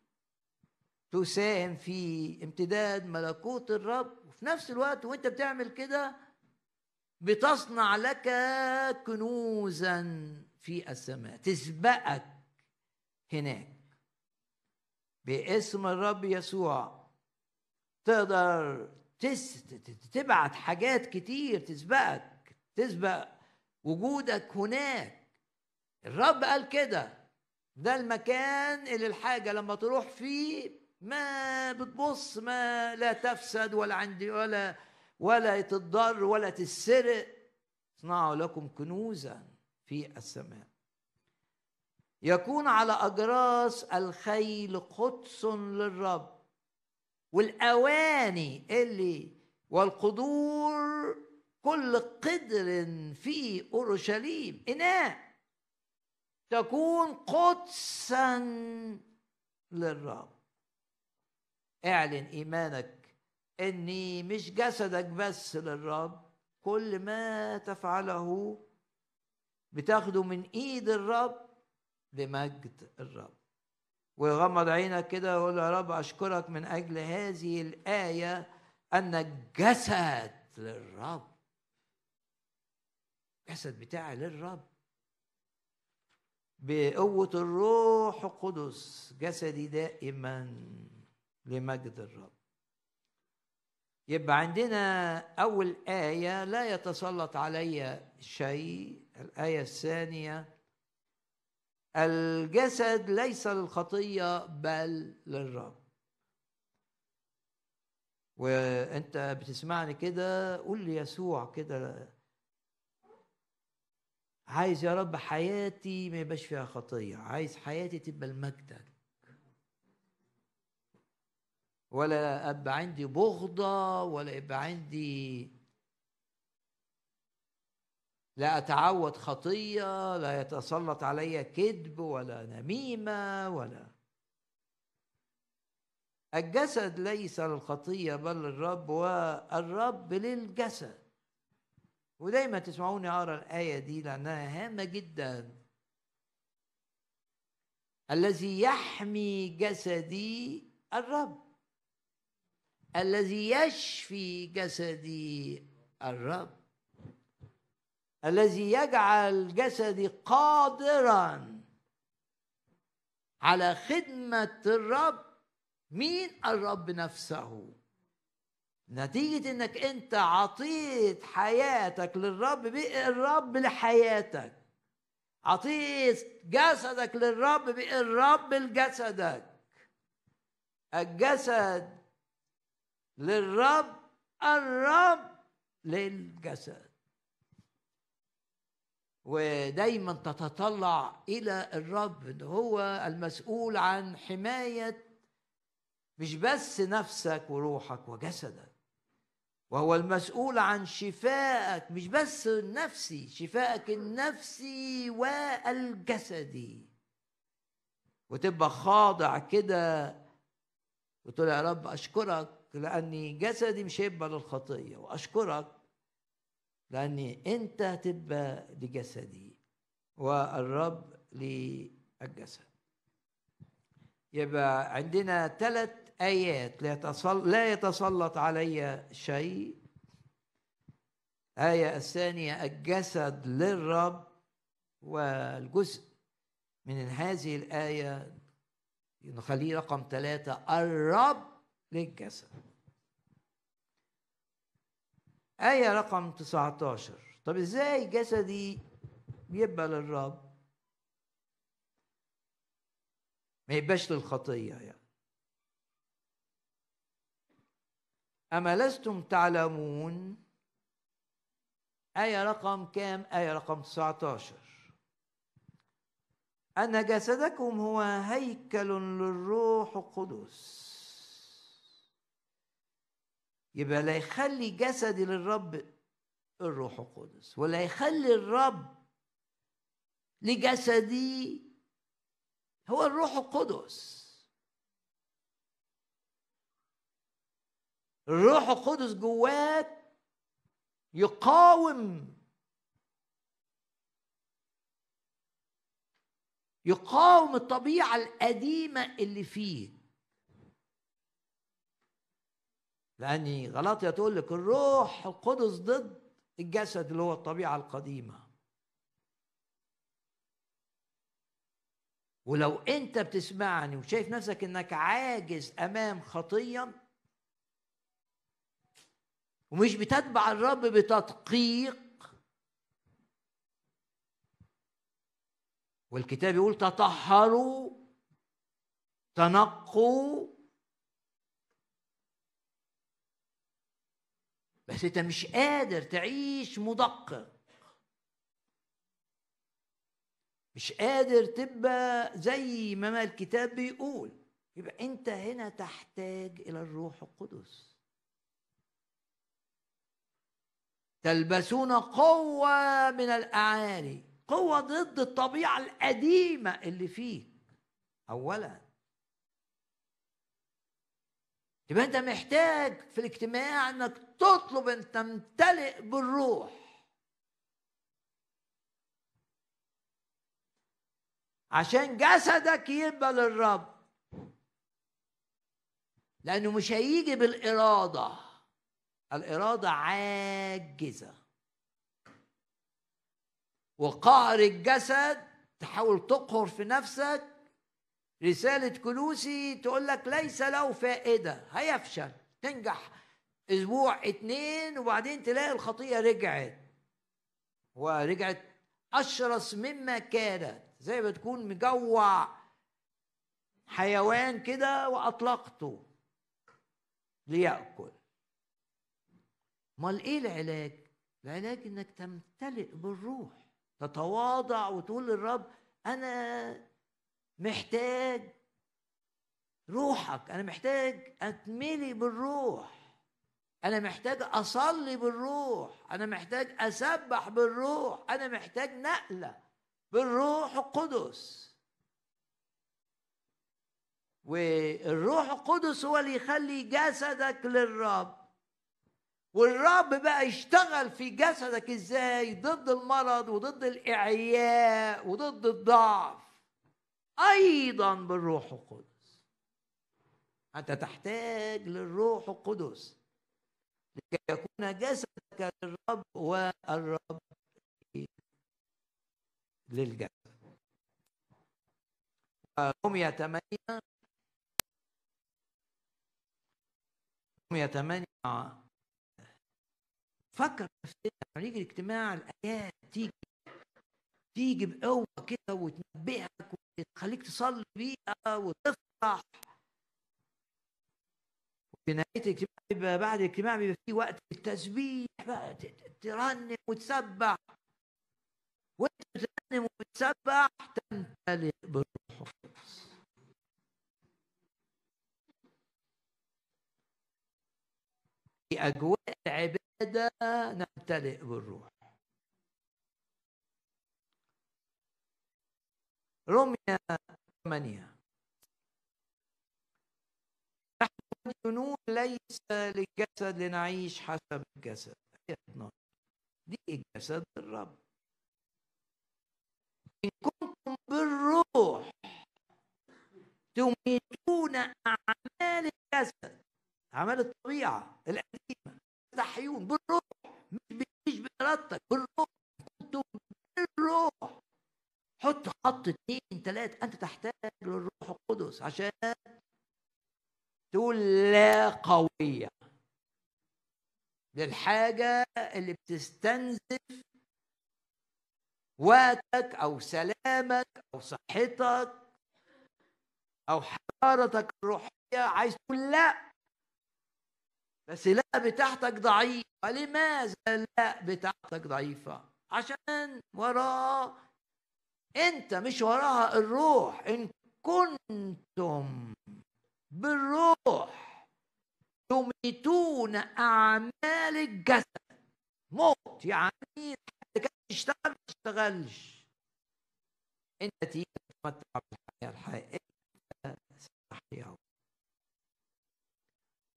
تساهم في امتداد ملكوت الرب. وفي نفس الوقت وأنت بتعمل كده بتصنع لك كنوزا في السماء تسبقك هناك. باسم الرب يسوع تقدر تبعت حاجات كتير تسبقك. تسبق وجودك هناك. الرب قال كده ده المكان اللي الحاجة لما تروح فيه ما بتبص ما لا تفسد ولا عندي ولا ولا تضر ولا تسرق اصنعوا لكم كنوزا في السماء. يكون على أجراس الخيل قدس للرب. والأواني اللي والقدور كل قدر في أورشليم. إناء تكون قدسا للرب. اعلن إيمانك إني مش جسدك بس للرب. كل ما تفعله بتاخده من إيد الرب لمجد الرب. ويغمض عينك كده ويقول يا رب أشكرك من أجل هذه الآية انك جسد للرب. جسد بتاعي للرب. بقوة الروح القدس جسدي دائما لمجد الرب. يبقى عندنا أول آية لا يتسلط علي شيء. الآية الثانية الجسد ليس للخطية بل للرب. وأنت بتسمعني كده قول لي يسوع كده عايز يا رب حياتي ما يبقاش فيها خطية عايز حياتي تبقى لمجدك. ولا ابقى عندي بغضة ولا يبقى عندي لا أتعود خطية لا يتسلط علي كذب ولا نميمة ولا. الجسد ليس للخطية بل للرب والرب للجسد. ودايما تسمعوني أقرأ الآية دي لأنها هامة جدا. الذي يحمي جسدي الرب. الذي يشفي جسدي الرب. الذي يجعل جسدي قادرا على خدمة الرب. مين الرب نفسه؟ نتيجة إنك أنت عطيت حياتك للرب بقى الرب لحياتك. عطيت جسدك للرب بقى الرب لجسدك. الجسد للرب الرب للجسد. ودايما تتطلع إلى الرب إن هو المسؤول عن حماية مش بس نفسك وروحك وجسدك. وهو المسؤول عن شفائك مش بس النفسي شفائك النفسي والجسدي. وتبقى خاضع كده. وتقول يا رب أشكرك لأني جسدي مش هيبقى للخطية وأشكرك لأني أنت هتبقى لجسدي. والرب للجسد. يبقى عندنا ثلاث آيات. لا يتسلط علي شيء. آية الثانية الجسد للرب والجزء. من هذه الآية نخليه رقم ثلاثة الرب للجسد. آية رقم 19 طب إزاي جسدي يبقى للرب؟ ما يبقاش للخطية يعني. أما لستم تعلمون؟ آية رقم كام؟ آية رقم 19 أن جسدكم هو هيكل للروح القدس. يبقى لا يخلي جسدي للرب الروح القدس ولا يخلي الرب لجسدي هو الروح القدس. الروح القدس جواك يقاوم يقاوم الطبيعة القديمة اللي فيه. لأني غلطية تقول لك الروح القدس ضد الجسد اللي هو الطبيعة القديمة. ولو أنت بتسمعني وشايف نفسك إنك عاجز أمام خطية ومش بتتبع الرب بتدقيق. والكتاب يقول تطهروا تنقوا. بس انت مش قادر تعيش مدقق. مش قادر تبقى زي ما الكتاب بيقول. يبقى انت هنا تحتاج إلى الروح القدس. تلبسون قوة من الأعالي قوة ضد الطبيعة القديمة اللي فيك. أولا. يبقى أنت محتاج في الاجتماع أنك تطلب أن تمتلئ بالروح. عشان جسدك يبقى للرب. لأنه مش هيجي بالإرادة. الإرادة عاجزة. وقهر الجسد تحاول تقهر في نفسك. رسالة كلوسي تقول لك ليس له فائدة هيفشل تنجح. أسبوع اتنين وبعدين تلاقي الخطية رجعت. ورجعت أشرس مما كانت. زي ما تكون مجوع حيوان كده وأطلقته ليأكل. أمال إيه العلاج؟ العلاج إنك تمتلئ بالروح تتواضع وتقول للرب أنا محتاج روحك أنا محتاج اتملي بالروح أنا محتاج أصلي بالروح أنا محتاج أسبح بالروح أنا محتاج نقلة بالروح القدس. والروح القدس هو اللي يخلي جسدك للرب. والرب بقى يشتغل في جسدك إزاي؟ ضد المرض وضد الإعياء وضد الضعف. أيضا بالروح القدس. أنت تحتاج للروح القدس. لكي يكون جسدك للرب والرب للجسد. رومية 8 رومية 8 فكر نفسنا لما يجي الاجتماع الآيات تيجي تيجي بقوة كده وتنبهك وتخليك تصلي بيها وتفرح. في نهاية الاجتماع بيبقى بعد الاجتماع بيبقى في وقت التسبيح بقى ترنم وتسبح. وانت بترنم وتسبح تمتلئ بالروح القدس. في أجواء زيادة نمتلئ بالروح. رمية 8 نحن مدينون ليس للجسد لنعيش حسب الجسد. دي جسد الرب إن كنتم بالروح تميتون أعمال الجسد. أعمال الطبيعة القديمة تحيون بالروح مش بإرادتك بالروح. كنتم بالروح. حط خط اثنين ثلاثة أنت تحتاج للروح القدس عشان تقول لا قوية. للحاجة اللي بتستنزف وقتك أو سلامك أو صحتك أو حرارتك الروحية. عايز تقول لا. بس لا بتاعتك ضعيفة. لماذا لا بتاعتك ضعيفة؟ عشان وراه انت مش وراها الروح ان كنتم بالروح. تميتون أعمال الجسد. موت. يعني كان تشتغل ما تشتغلش تتمتع بالحياة. الحقيقيه ستحياه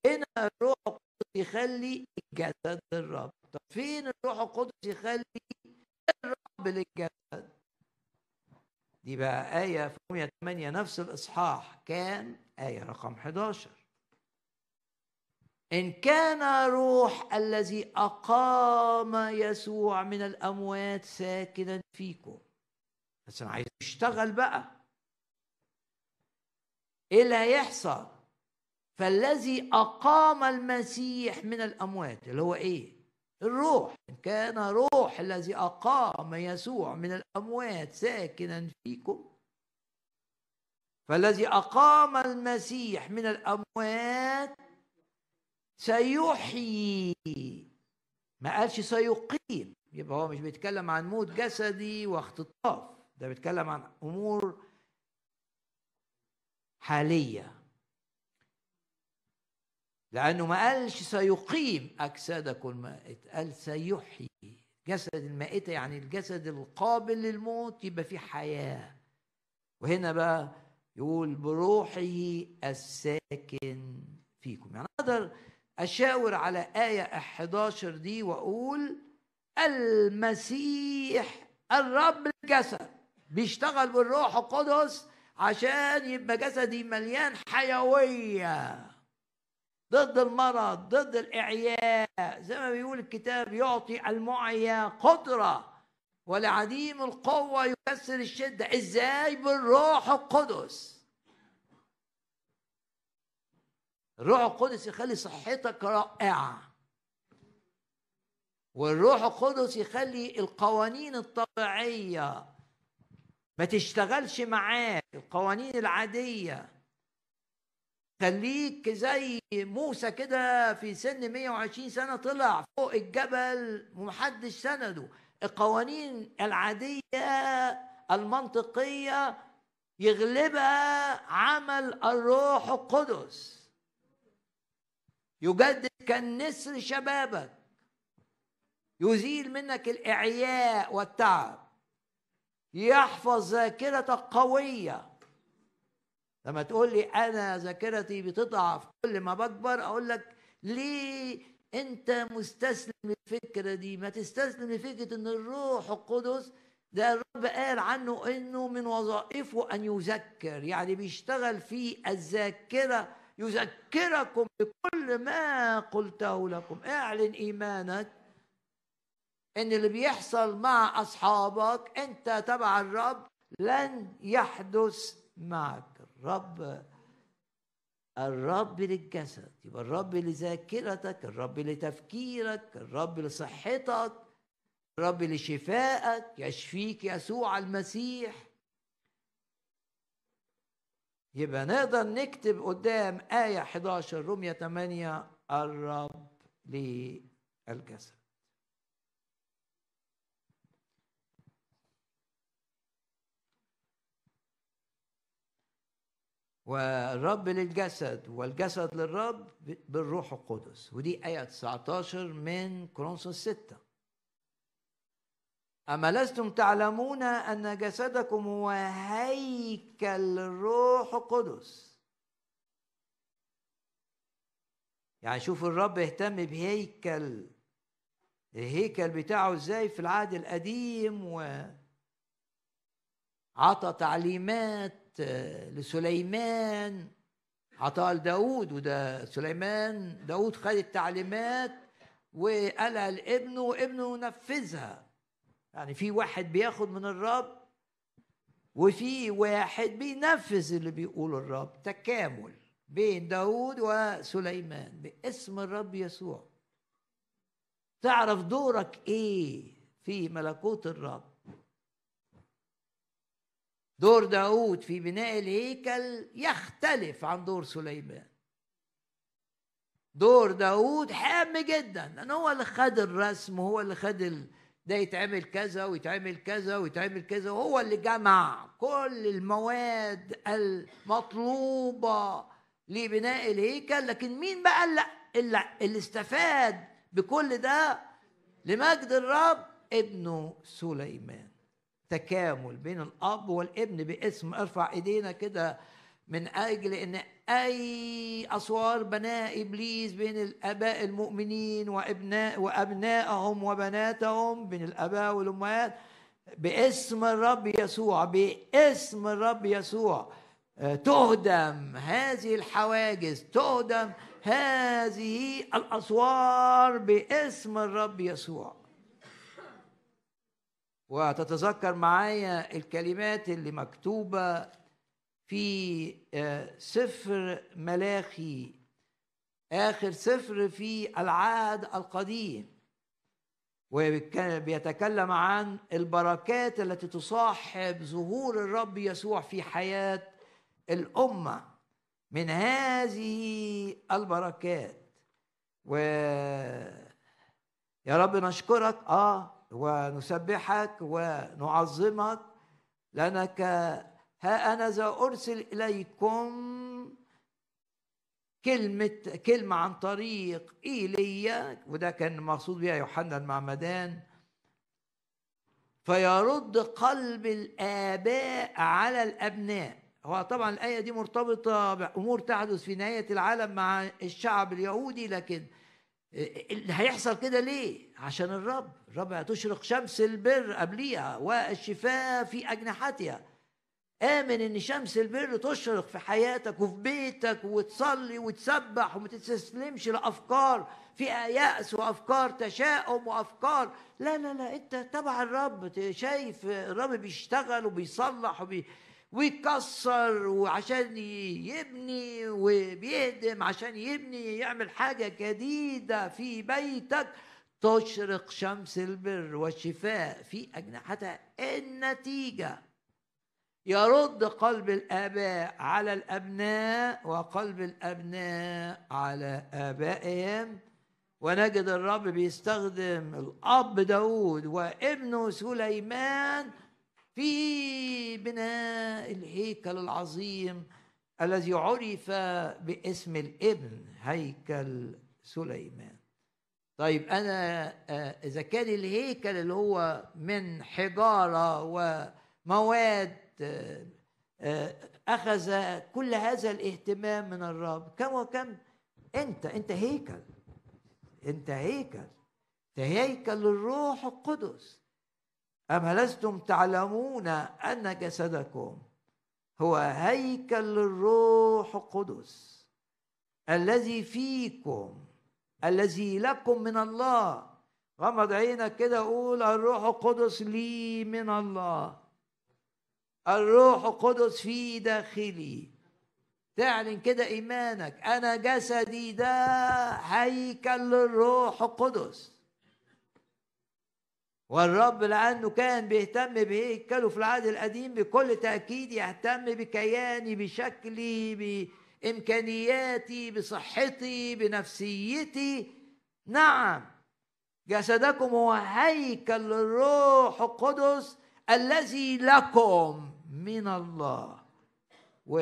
هنا الروح القدس يخلي الجسد للرب طب فين الروح القدس يخلي الرب للجسد؟ دي بقى آية في رومية 8 نفس الإصحاح كان آية رقم 11 إن كان روح الذي أقام يسوع من الأموات ساكنا فيكم. بس أنا عايز أشتغل بقى. إيه اللي هيحصل؟ فالذي أقام المسيح من الأموات اللي هو إيه؟ الروح. كان روح الذي أقام يسوع من الأموات ساكنا فيكم فالذي أقام المسيح من الأموات سيحيي. ما قالش سيقيم يبقى هو مش بيتكلم عن موت جسدي واختطاف ده بيتكلم عن أمور حالية. لأنه ما قالش سيقيم أجسادكم المائتة قال سيحيي. جسد المائتة يعني الجسد القابل للموت يبقى فيه حياة. وهنا بقى يقول بروحه الساكن فيكم. يعني أقدر أشاور على آية 11 دي وأقول المسيح الرب الجسد بيشتغل بالروح القدس عشان يبقى جسدي مليان حيوية. ضد المرض ضد الإعياء. زي ما بيقول الكتاب يعطي المعيا قدرة ولعديم القوة يكسر الشدة. إزاي؟ بالروح القدس. الروح القدس يخلي صحتك رائعة. والروح القدس يخلي القوانين الطبيعية ما تشتغلش معاك القوانين العادية. خليك زي موسى كده في سن 120 سنة طلع فوق الجبل ومحدش سنده. القوانين العادية المنطقية يغلبها عمل الروح القدس. يجدد كالنسر شبابك. يزيل منك الإعياء والتعب. يحفظ ذاكرتك قوية. لما تقول لي أنا ذاكرتي بتضعف كل ما بكبر أقول لك ليه أنت مستسلم للفكره دي؟ ما تستسلم لفكرة إن الروح القدس ده الرب قال عنه إنه من وظائفه أن يذكر يعني بيشتغل في الذاكرة يذكركم بكل ما قلته لكم. اعلن إيمانك إن اللي بيحصل مع أصحابك أنت تبع الرب لن يحدث معك. الرب الرب للجسد يبقى الرب لذاكرتك الرب لتفكيرك الرب لصحتك الرب لشفائك يشفيك يسوع المسيح. يبقى نقدر نكتب قدام آية 11 رمية 8 الرب للجسد. والرب للجسد والجسد للرب بالروح القدس. ودي آية 19 من كورنثوس 6 أما لستم تعلمون أن جسدكم هو هيكل الروح القدس. يعني شوف الرب اهتم بهيكل الهيكل بتاعه إزاي في العهد القديم و عطى تعليمات لسليمان عطاها لداود وده سليمان داود خد التعليمات وقالها لابنه وابنه نفذها. يعني في واحد بياخد من الرب وفي واحد بينفذ اللي بيقوله الرب. تكامل بين داود وسليمان باسم الرب يسوع. تعرف دورك إيه في ملكوت الرب؟ دور داود في بناء الهيكل يختلف عن دور سليمان. دور داود هام جدا. لأن هو اللي خد الرسم وهو اللي خد ال... ده يتعمل كذا ويتعمل كذا ويتعمل كذا وهو اللي جمع كل المواد المطلوبة لبناء الهيكل. لكن مين بقى اللي, اللي استفاد بكل ده؟ لمجد الرب ابنه سليمان. تكامل بين الأب والابن باسم. ارفع ايدينا كده من أجل ان اي اسوار بناء ابليس بين الاباء المؤمنين وابناء وابنائهم وبناتهم بين الاباء والامهات باسم الرب يسوع باسم الرب يسوع. آه، تهدم هذه الحواجز تهدم هذه الاسوار باسم الرب يسوع. وتتذكر معايا الكلمات اللي مكتوبة في آه، سفر ملاخي آخر سفر في العهد القديم. وبيتكلم عن البركات التي تصاحب ظهور الرب يسوع في حياة الأمة. من هذه البركات. و يا رب نشكرك. آه ونسبحك ونعظمك لانك ها أنا ذا أرسل إليكم كلمة كلمة عن طريق إيليا وده كان مقصود بها يوحنا المعمدان. فيرد قلب الآباء على الأبناء. هو طبعا الآية دي مرتبطة بأمور تحدث في نهاية العالم مع الشعب اليهودي لكن اللي هيحصل كده ليه؟ عشان الرب. الرب هتشرق شمس البر قبليها والشفاء في أجنحتها. آمن إن شمس البر تشرق في حياتك وفي بيتك وتصلي وتسبح وما تستسلمش لأفكار. فيها يأس وأفكار تشاؤم وأفكار. لا لا لا أنت تبع الرب. شايف الرب بيشتغل وبيصلح وبي ويكسر وعشان يبني وبيهدم عشان يبني يعمل حاجة جديدة في بيتك. تشرق شمس البر والشفاء في أجنحتها. النتيجة؟ يرد قلب الآباء على الأبناء وقلب الأبناء على آبائهم. ونجد الرب بيستخدم الأب داود وابنه سليمان في بناء الهيكل العظيم الذي عرف باسم الابن هيكل سليمان. طيب أنا آه، إذا كان الهيكل اللي هو من حجارة ومواد آه، آه، أخذ كل هذا الاهتمام من الرب كم وكم أنت أنت هيكل أنت هيكل انت هيكل للروح القدس. أم لستم تعلمون أن جسدكم هو هيكل للروح القدس الذي فيكم الذي لكم من الله. غمض عينك كده قول الروح القدس لي من الله. الروح القدس في داخلي. تعلن كده إيمانك. أنا جسدي ده هيكل للروح القدس. والرب لأنه كان بيهتم بهيكله في العهد القديم بكل تأكيد يهتم بكياني بشكلي بإمكانياتي بصحتي بنفسيتي. نعم جسدكم هو هيكل للروح القدس الذي لكم من الله. و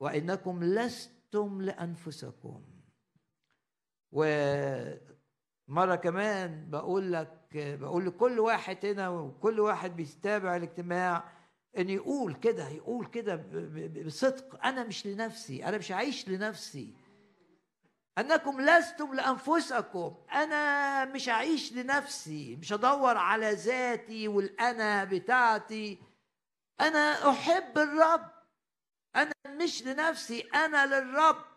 وإنكم لستم لأنفسكم. ومرة كمان بقول لك بقول لكل واحد هنا وكل واحد بيتابع الاجتماع إن يقول كده يقول كده بصدق. أنا مش لنفسي أنا مش عايش لنفسي. أنكم لستم لأنفسكم. أنا مش هعيش لنفسي مش هدور على ذاتي والأنا بتاعتي. أنا أحب الرب. أنا مش لنفسي أنا للرب.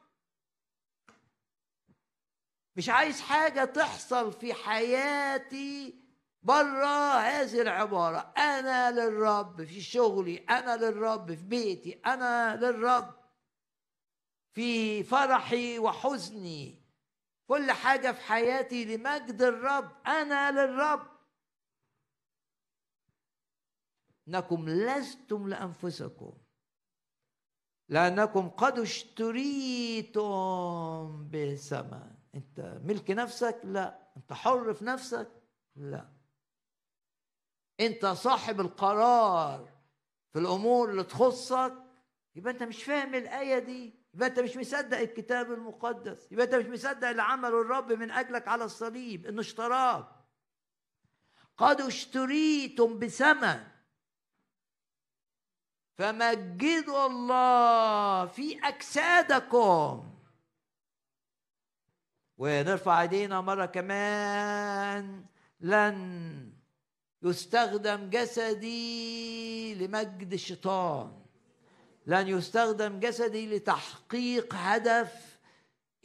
مش عايز حاجة تحصل في حياتي بره هذه العبارة. أنا للرب في شغلي أنا للرب في بيتي أنا للرب في فرحي وحزني. كل حاجة في حياتي لمجد الرب. أنا للرب. إنكم لستم لأنفسكم. لأنكم قد اشتريتم بثمن انت ملك نفسك؟ لا. انت حر في نفسك؟ لا. انت صاحب القرار في الأمور اللي تخصك؟ يبقى انت مش فاهم الآية دي. يبقى انت مش مصدق الكتاب المقدس. يبقى انت مش مصدق اللي عمله الرب من أجلك على الصليب إنه اشتراك قد اشتريتم بثمن. فمجدوا الله في أجسادكم. ونرفع ايدينا مرة كمان. لن يستخدم جسدي لمجد الشيطان. لن يستخدم جسدي لتحقيق هدف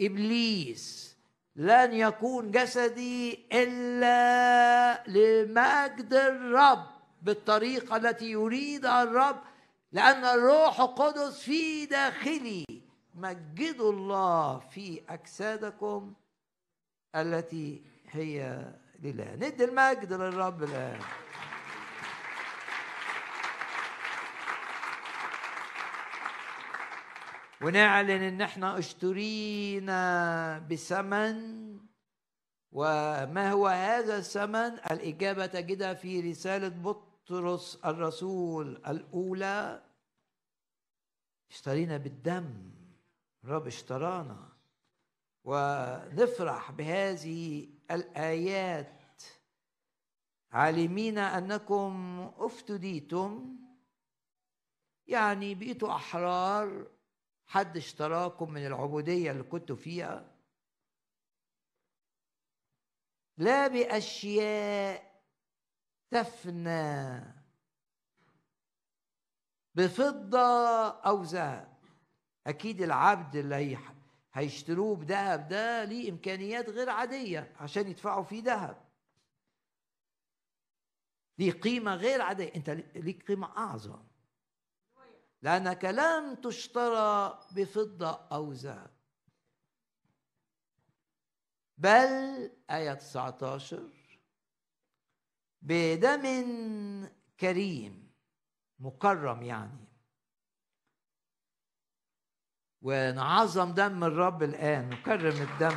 إبليس. لن يكون جسدي إلا لمجد الرب بالطريقة التي يريدها الرب لأن الروح القدس في داخلي. مجدوا الله في أجسادكم التي هي لله. ندي المجد للرب الآن. ونعلن إن إحنا اشترينا بثمن وما هو هذا الثمن؟ الإجابة تجدها في رسالة بطرس الرسول الأولى اشترينا بالدم. الرب اشترانا. ونفرح بهذه الآيات. عالمين أنكم أفتديتم. يعني بقيتوا أحرار. حد اشتراكم من العبودية اللي كنتوا فيها. لا بأشياء تفنى. بفضة أو ذهب أكيد العبد اللي هيشتروه بذهب ده ليه إمكانيات غير عادية عشان يدفعوا فيه ذهب. ليه قيمة غير عادية. أنت ليك قيمة أعظم. لأنك لم تشترى بفضة أو ذهب. بل آية 19 بدم كريم مكرم يعني. ونعظم دم الرب الآن نكرم الدم.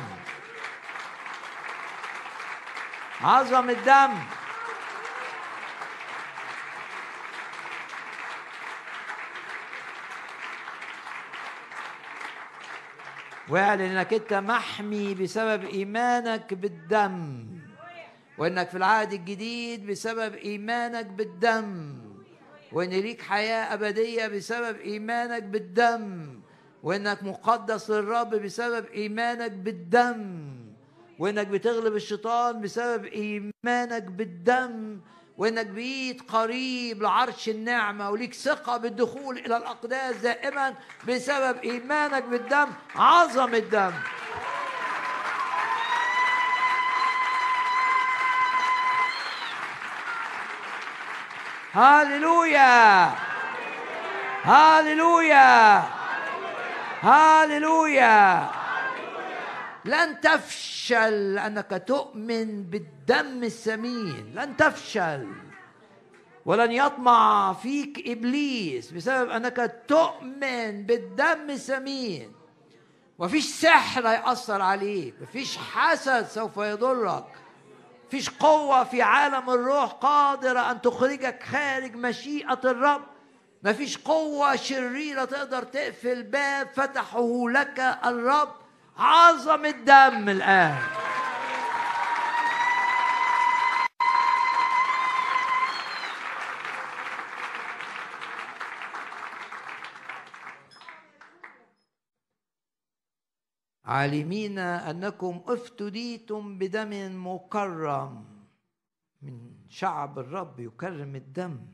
عظم الدم. واعلن إنك أنت محمي بسبب إيمانك بالدم وإنك في العهد الجديد بسبب إيمانك بالدم وإن ليك حياة أبدية بسبب إيمانك بالدم. وإنك مقدس للرب بسبب إيمانك بالدم وإنك بتغلب الشيطان بسبب إيمانك بالدم وإنك بقيت قريب لعرش النعمة وليك ثقة بالدخول إلى الأقداس دائما بسبب إيمانك بالدم عظم الدم. هاليلويا هاليلويا هاليلويا. لن تفشل أنك تؤمن بالدم الثمين لن تفشل. ولن يطمع فيك إبليس بسبب أنك تؤمن بالدم الثمين وفيش سحر هيأثر عليك مفيش حسد سوف يضرك. مفيش قوة في عالم الروح قادرة أن تخرجك خارج مشيئة الرب. مفيش قوة شريرة تقدر تقفل باب فتحه لك الرب. عظم الدم الآن. عالمين أنكم افتديتم بدم مكرم من شعب الرب يكرم الدم.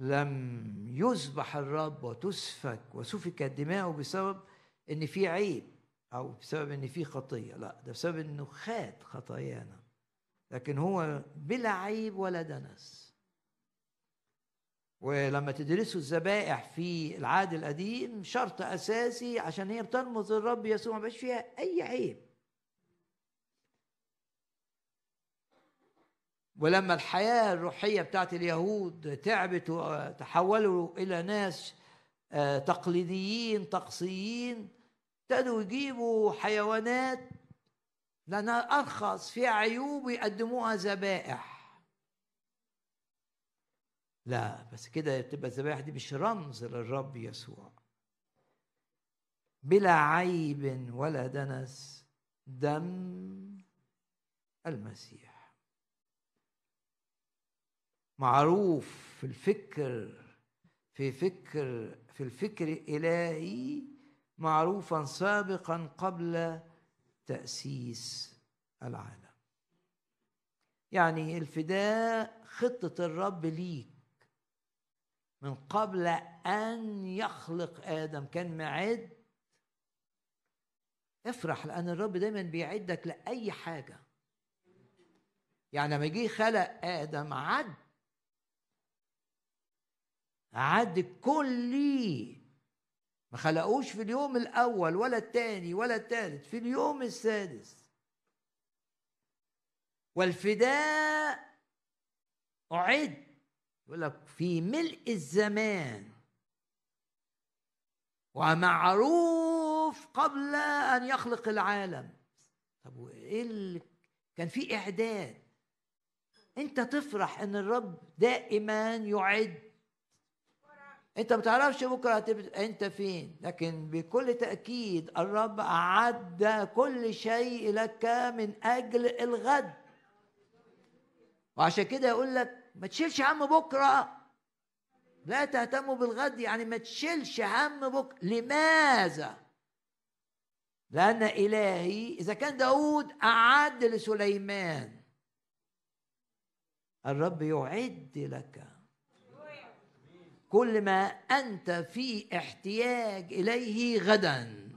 لم يذبح الرب وتسفك وسفكت دماؤه بسبب إن في عيب أو بسبب إن في خطية. لا ده بسبب إنه خاد خطايانا. لكن هو بلا عيب ولا دنس. ولما تدرسوا الذبائح في العهد القديم شرط أساسي عشان هي بترمز للرب يسوع ما فيها أي عيب. ولما الحياة الروحية بتاعت اليهود تعبت وتحولوا إلى ناس آه، تقليديين طقسيين ابتدوا يجيبوا حيوانات لأنها أرخص فيها عيوب ويقدموها ذبائح. لا بس كده تبقى الذبائح دي مش رمز للرب يسوع. بلا عيب ولا دنس دم المسيح. معروف في الفكر في فكر في الفكر الإلهي معروفا سابقا قبل تأسيس العالم. يعني الفداء خطة الرب ليك. من قبل أن يخلق آدم كان معد. افرح لأن الرب دايما بيعدك لأي حاجة. يعني لما جه خلق آدم عد عد كلي ما خلقوش في اليوم الأول ولا الثاني ولا الثالث في اليوم السادس. والفداء أعد. يقول لك في ملء الزمان. ومعروف قبل أن يخلق العالم. طب وإيه اللي كان في إعداد؟ أنت تفرح أن الرب دائما يعد. انت ما بكرة انت فين؟ لكن بكل تأكيد الرب أعد كل شيء لك من أجل الغد. وعشان كده يقول لك ما تشيلش هم بكرة. لا تهتموا بالغد يعني ما تشيلش هم بكره لماذا؟ لأن إلهي إذا كان داود أعد لسليمان الرب يعد لك كل ما أنت في احتياج إليه غدا.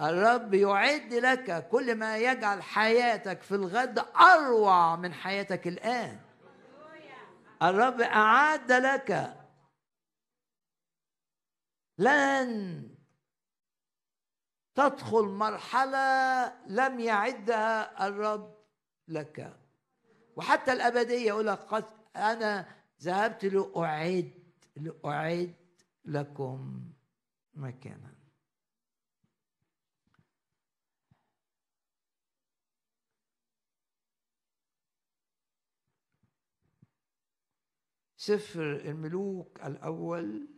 الرب يعد لك كل ما يجعل حياتك في الغد أروع من حياتك الآن. الرب أعد لك لن تدخل مرحلة لم يعدها الرب لك. وحتى الأبدية يقول لك قد أنا ذهبت لأعد لأعد لكم مكانا. سفر الملوك الأول.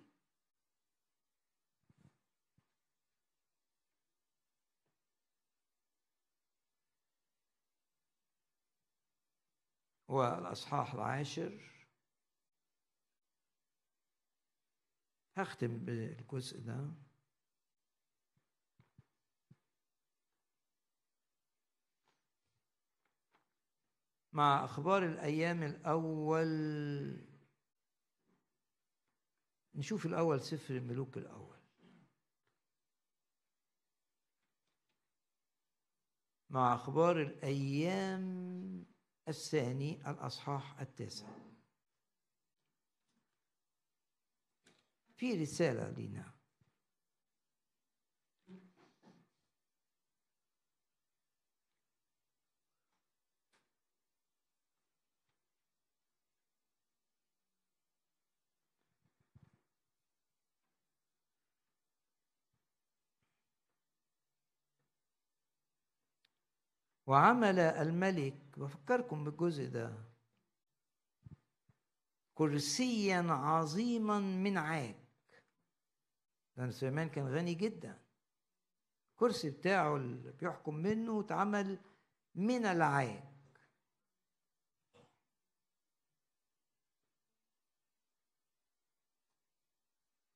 والأصحاح العاشر. هختم بالجزء ده. مع أخبار الأيام الأول نشوف الأول سفر الملوك الأول. مع أخبار الأيام الثاني الأصحاح التاسع. في رسالة لنا. وعمل الملك بفكركم بالجزء ده كرسيا عظيما من عاج. لأن سليمان كان غني جدا. الكرسي بتاعه اللي بيحكم منه اتعمل من العاج.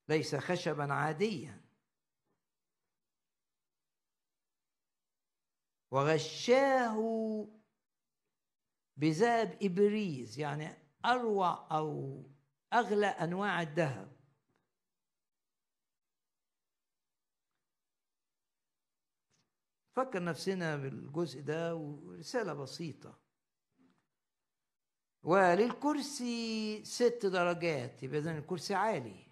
ليس خشبا عاديا. وغشاه بذهب إبريز يعني أروع أو أغلى أنواع الذهب. فكر نفسنا بالجزء ده ورسالة بسيطة. وللكرسي ست درجات يبقى إذن الكرسي عالي.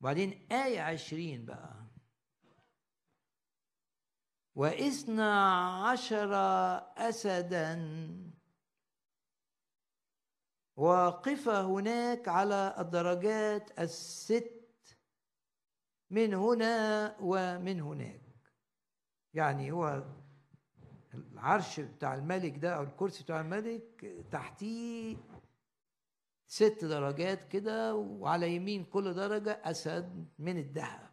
وبعدين آية عشرين بقى. وإثنى عشر أسدا واقفة هناك على الدرجات الست من هنا ومن هناك. يعني هو العرش بتاع الملك ده أو الكرسي بتاع الملك تحتيه ست درجات كده وعلى يمين كل درجة أسد من الذهب.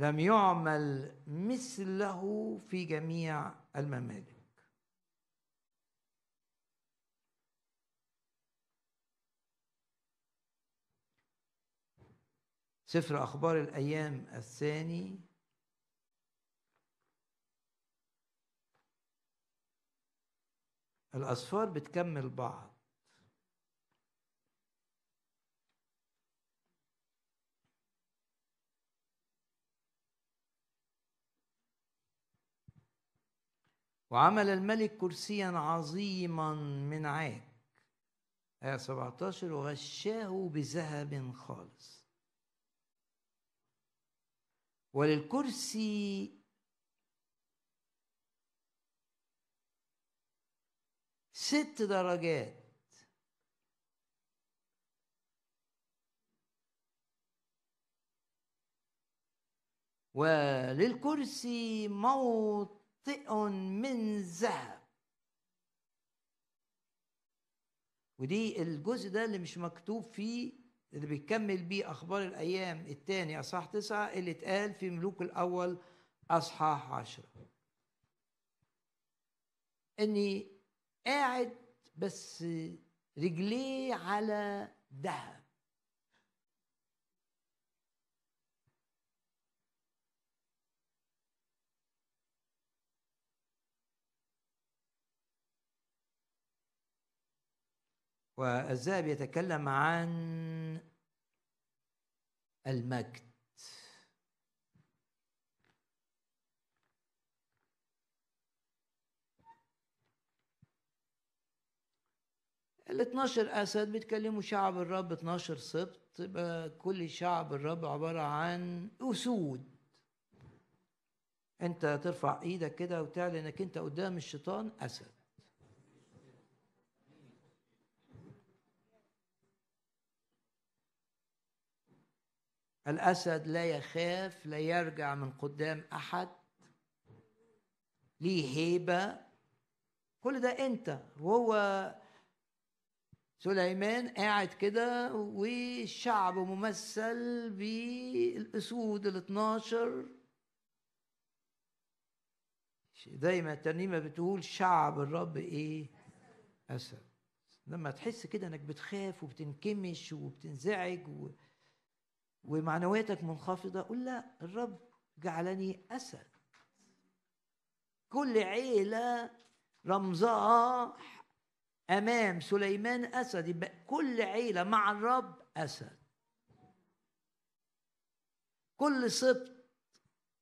لم يعمل مثله في جميع الممالك. سفر أخبار الأيام الثاني. الأصفار بتكمل بعض. وعمل الملك كرسيا عظيما من عاج آية 17 وغشاه بذهب خالص. وللكرسي ست درجات. وللكرسي موطئ من ذهب. ودي الجزء ده اللي مش مكتوب فيه اللي بيكمل بيه أخبار الأيام الثاني أصحاح تسعة اللي اتقال في ملوك الأول أصحاح عشرة. إني قاعد بس رجليه على ذهب. والذهب يتكلم عن المجد. ال 12 أسد بيتكلموا شعب الرب 12 سبط يبقى كل شعب الرب عبارة عن أسود. انت ترفع إيدك كده وتعلن انك انت قدام الشيطان أسد. الأسد لا يخاف لا يرجع من قدام أحد. ليه هيبة؟ كل ده أنت. وهو سليمان قاعد كده والشعب ممثل بالأسود ال 12 دايما الترنيمة بتقول شعب الرب إيه؟ أسد. لما تحس كده إنك بتخاف وبتنكمش وبتنزعج و... ومعنوياتك منخفضة قول لا الرب جعلني أسد. كل عيلة رمزها أمام سليمان أسد يبقى كل عيلة مع الرب أسد. كل سبط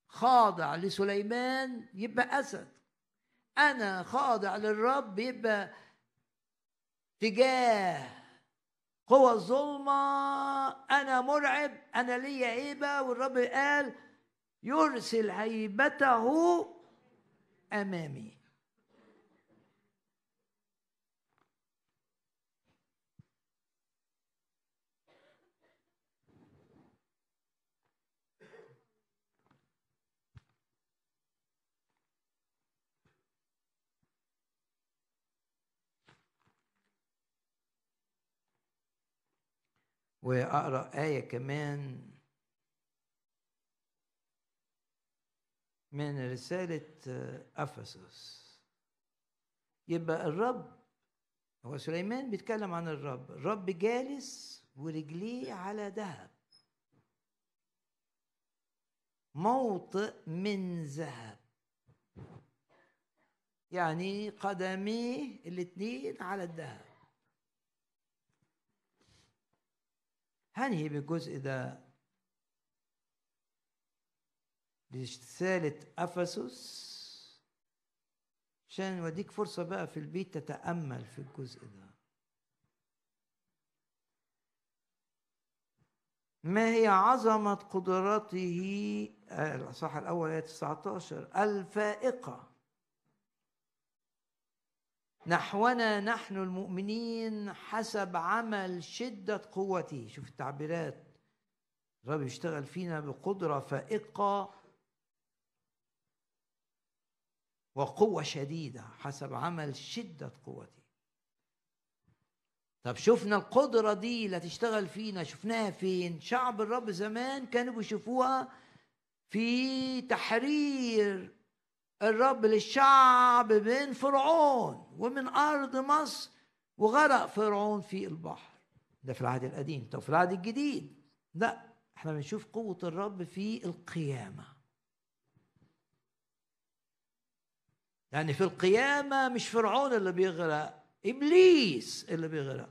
خاضع لسليمان يبقى أسد. أنا خاضع للرب يبقى تجاه قوى الظلمة أنا مرعب أنا ليا هيبة والرب قال يرسل هيبته أمامي. وأقرأ آية كمان من رسالة أفسس. يبقى الرب هو سليمان بيتكلم عن الرب. الرب جالس ورجليه على ذهب. موطئ من ذهب. يعني قدميه الاثنين على الذهب. هنهي بالجزء ده رسالة أفسس؟ عشان نوديك فرصة بقى في البيت تتأمل في الجزء ده. ما هي عظمة قدرته؟ الأصحاح الأول آية 19 الفائقة. نحونا نحن المؤمنين حسب عمل شدة قوته. شوف التعبيرات. الرب يشتغل فينا بقدرة فائقة وقوة شديدة حسب عمل شدة قوته. طب شفنا القدرة دي اللي تشتغل فينا. شفناها فين؟ شعب الرب زمان كانوا بيشوفوها في تحرير الرب للشعب من فرعون ومن أرض مصر وغرق فرعون في البحر. ده في العهد القديم طب في العهد الجديد. لا إحنا بنشوف قوة الرب في القيامة. يعني في القيامة مش فرعون اللي بيغرق إبليس اللي بيغرق.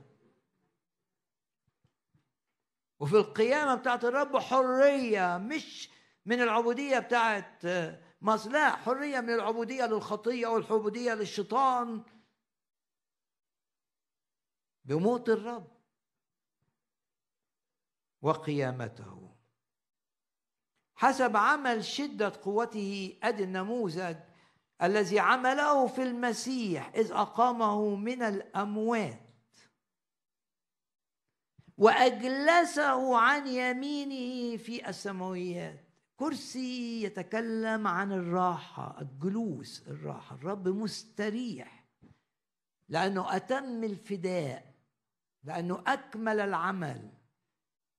وفي القيامة بتاعت الرب حرية مش من العبودية بتاعت لا حرية من العبودية للخطية والعبودية للشيطان. بموت الرب وقيامته. حسب عمل شدة قوته أدي النموذج الذي عمله في المسيح إذ أقامه من الأموات. وأجلسه عن يمينه في السماويات. كرسي يتكلم عن الراحة الجلوس الراحة. الرب مستريح لأنه أتم الفداء لأنه أكمل العمل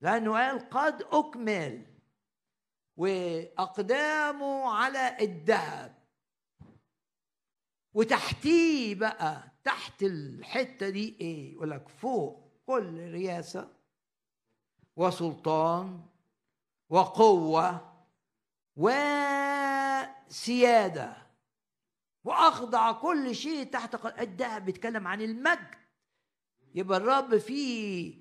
لأنه قال قد أكمل. وأقدامه على الذهب. وتحتيه بقى تحت الحتة دي إيه؟ يقول لك فوق كل رياسة وسلطان وقوة وسيادة وأخضع كل شيء تحت الدهب بيتكلم عن المجد. يبقى الرب في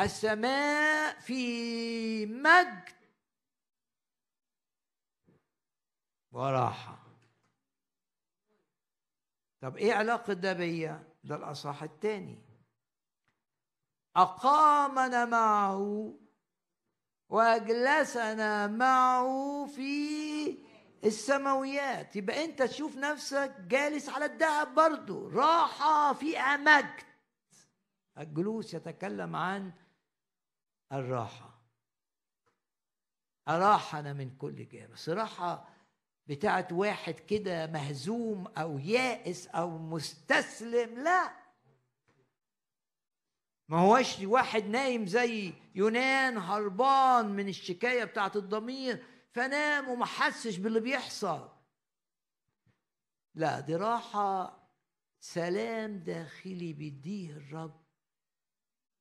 السماء في مجد. وراحة. طب إيه علاقة ده بيا؟ ده الأصحاح الثاني. أقامنا معه وأجلسنا معه في السماويات. يبقى أنت تشوف نفسك جالس على الذهب برضه. راحة في مجد الجلوس يتكلم عن الراحة. أراحنا من كل جانب بس راحة بتاعت واحد كده مهزوم أو يائس أو مستسلم. لا. ما هوش واحد نايم زي يونان هربان من الشكاية بتاعت الضمير فنام وما حسش باللي بيحصل. لا دي راحة سلام داخلي بيديه الرب.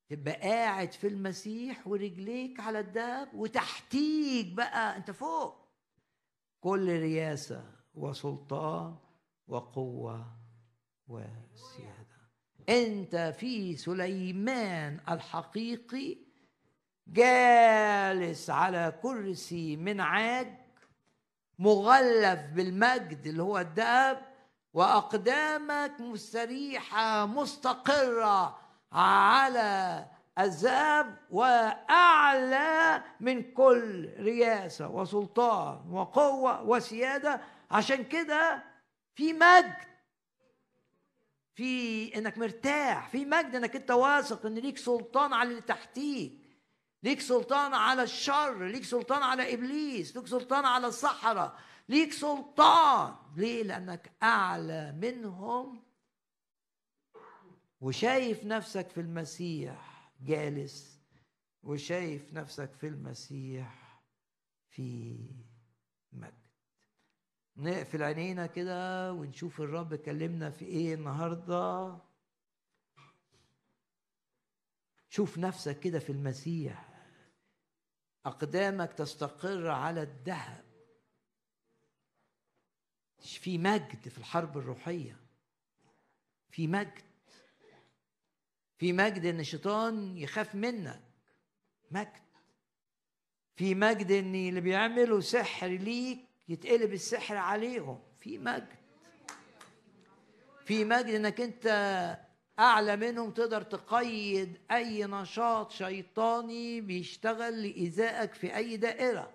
تبقى قاعد في المسيح ورجليك على الدهب وتحتيك بقى انت فوق. كل رياسة وسلطان وقوة وسيادة. أنت في سليمان الحقيقي جالس على كرسي من عاج مغلف بالمجد اللي هو الذهب وأقدامك مستريحة مستقرة على الذهب وأعلى من كل رياسة وسلطان وقوة وسيادة. عشان كده في مجد. في إنك مرتاح في مجد إنك أنت واثق إن ليك سلطان على اللي تحتيك ليك سلطان على الشر ليك سلطان على إبليس ليك سلطان على الصحراء ليك سلطان. ليه؟ لأنك أعلى منهم. وشايف نفسك في المسيح جالس وشايف نفسك في المسيح في مجد. نقفل عينينا كده ونشوف الرب كلمنا في إيه النهارده. شوف نفسك كده في المسيح. أقدامك تستقر على الذهب. في مجد في الحرب الروحية. في مجد. في مجد إن الشيطان يخاف منك. مجد. في مجد إن اللي بيعملوا سحر ليك يتقلب السحر عليهم في مجد. في مجد إنك أنت أعلى منهم تقدر تقيد أي نشاط شيطاني بيشتغل لايذائك في أي دائرة.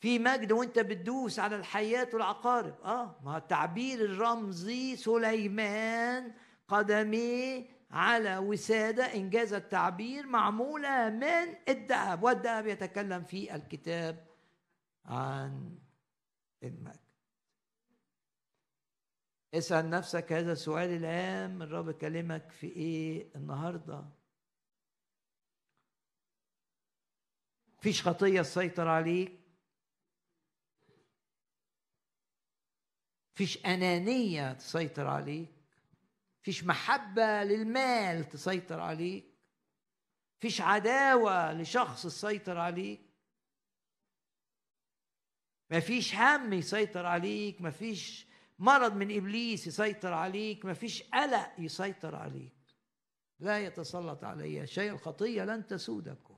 في مجد وأنت بتدوس على الحيات والعقارب. آه ما التعبير الرمزي سليمان قدميه على وسادة إنجاز التعبير معمولة من الذهب والذهب يتكلم في الكتاب. عن المجد اسأل نفسك هذا السؤال الهام الرب كلمك في إيه النهارده؟ فيش خطية تسيطر عليك؟ فيش أنانية تسيطر عليك؟ فيش محبة للمال تسيطر عليك؟ فيش عداوة لشخص تسيطر عليك؟ مفيش هم يسيطر عليك مفيش مرض من إبليس يسيطر عليك مفيش قلق يسيطر عليك. لا يتسلط علي شيء الخطية لن تسودكم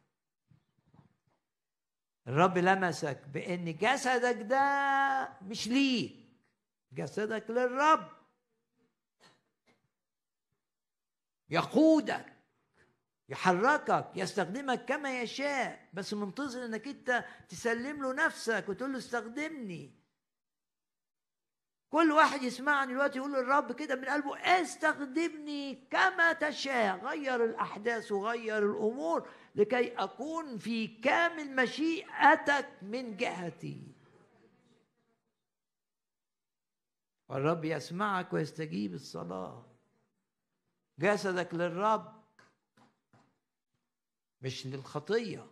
الرب لمسك بأن جسدك ده مش ليك جسدك للرب. يقودك. يحركك يستخدمك كما يشاء بس منتظر إنك أنت تسلم له نفسك وتقول له استخدمني. كل واحد يسمعني دلوقتي يقول للرب كده من قلبه استخدمني كما تشاء. غير الأحداث وغير الأمور لكي أكون في كامل مشيئتك من جهتي. والرب يسمعك ويستجيب الصلاة. جسدك للرب مش للخطية.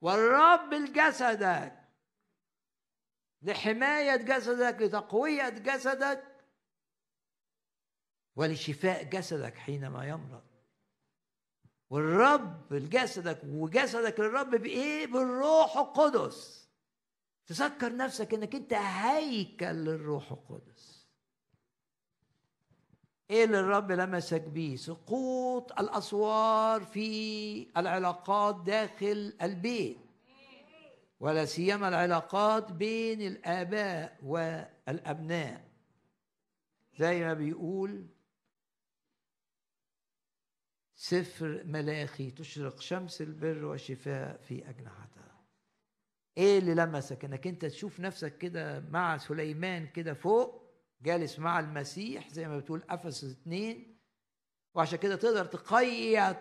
والرب لجسدك لحماية جسدك لتقوية جسدك ولشفاء جسدك حينما يمرض. والرب لجسدك وجسدك للرب بإيه؟ بالروح القدس. تذكر نفسك إنك أنت هيكل للروح القدس. إيه اللي الرب لمسك بيه؟ سقوط الأسوار في العلاقات داخل البيت ولا سيما العلاقات بين الآباء والأبناء. زي ما بيقول سفر ملاخي تشرق شمس البر والشفاء في أجنحتها. إيه اللي لمسك؟ إنك أنت تشوف نفسك كده مع سليمان كده فوق جالس مع المسيح زي ما بتقول افسس اتنين وعشان كده تقدر تقيد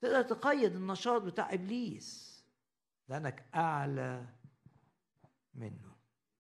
تقدر تقيد النشاط بتاع إبليس لأنك أعلى منه.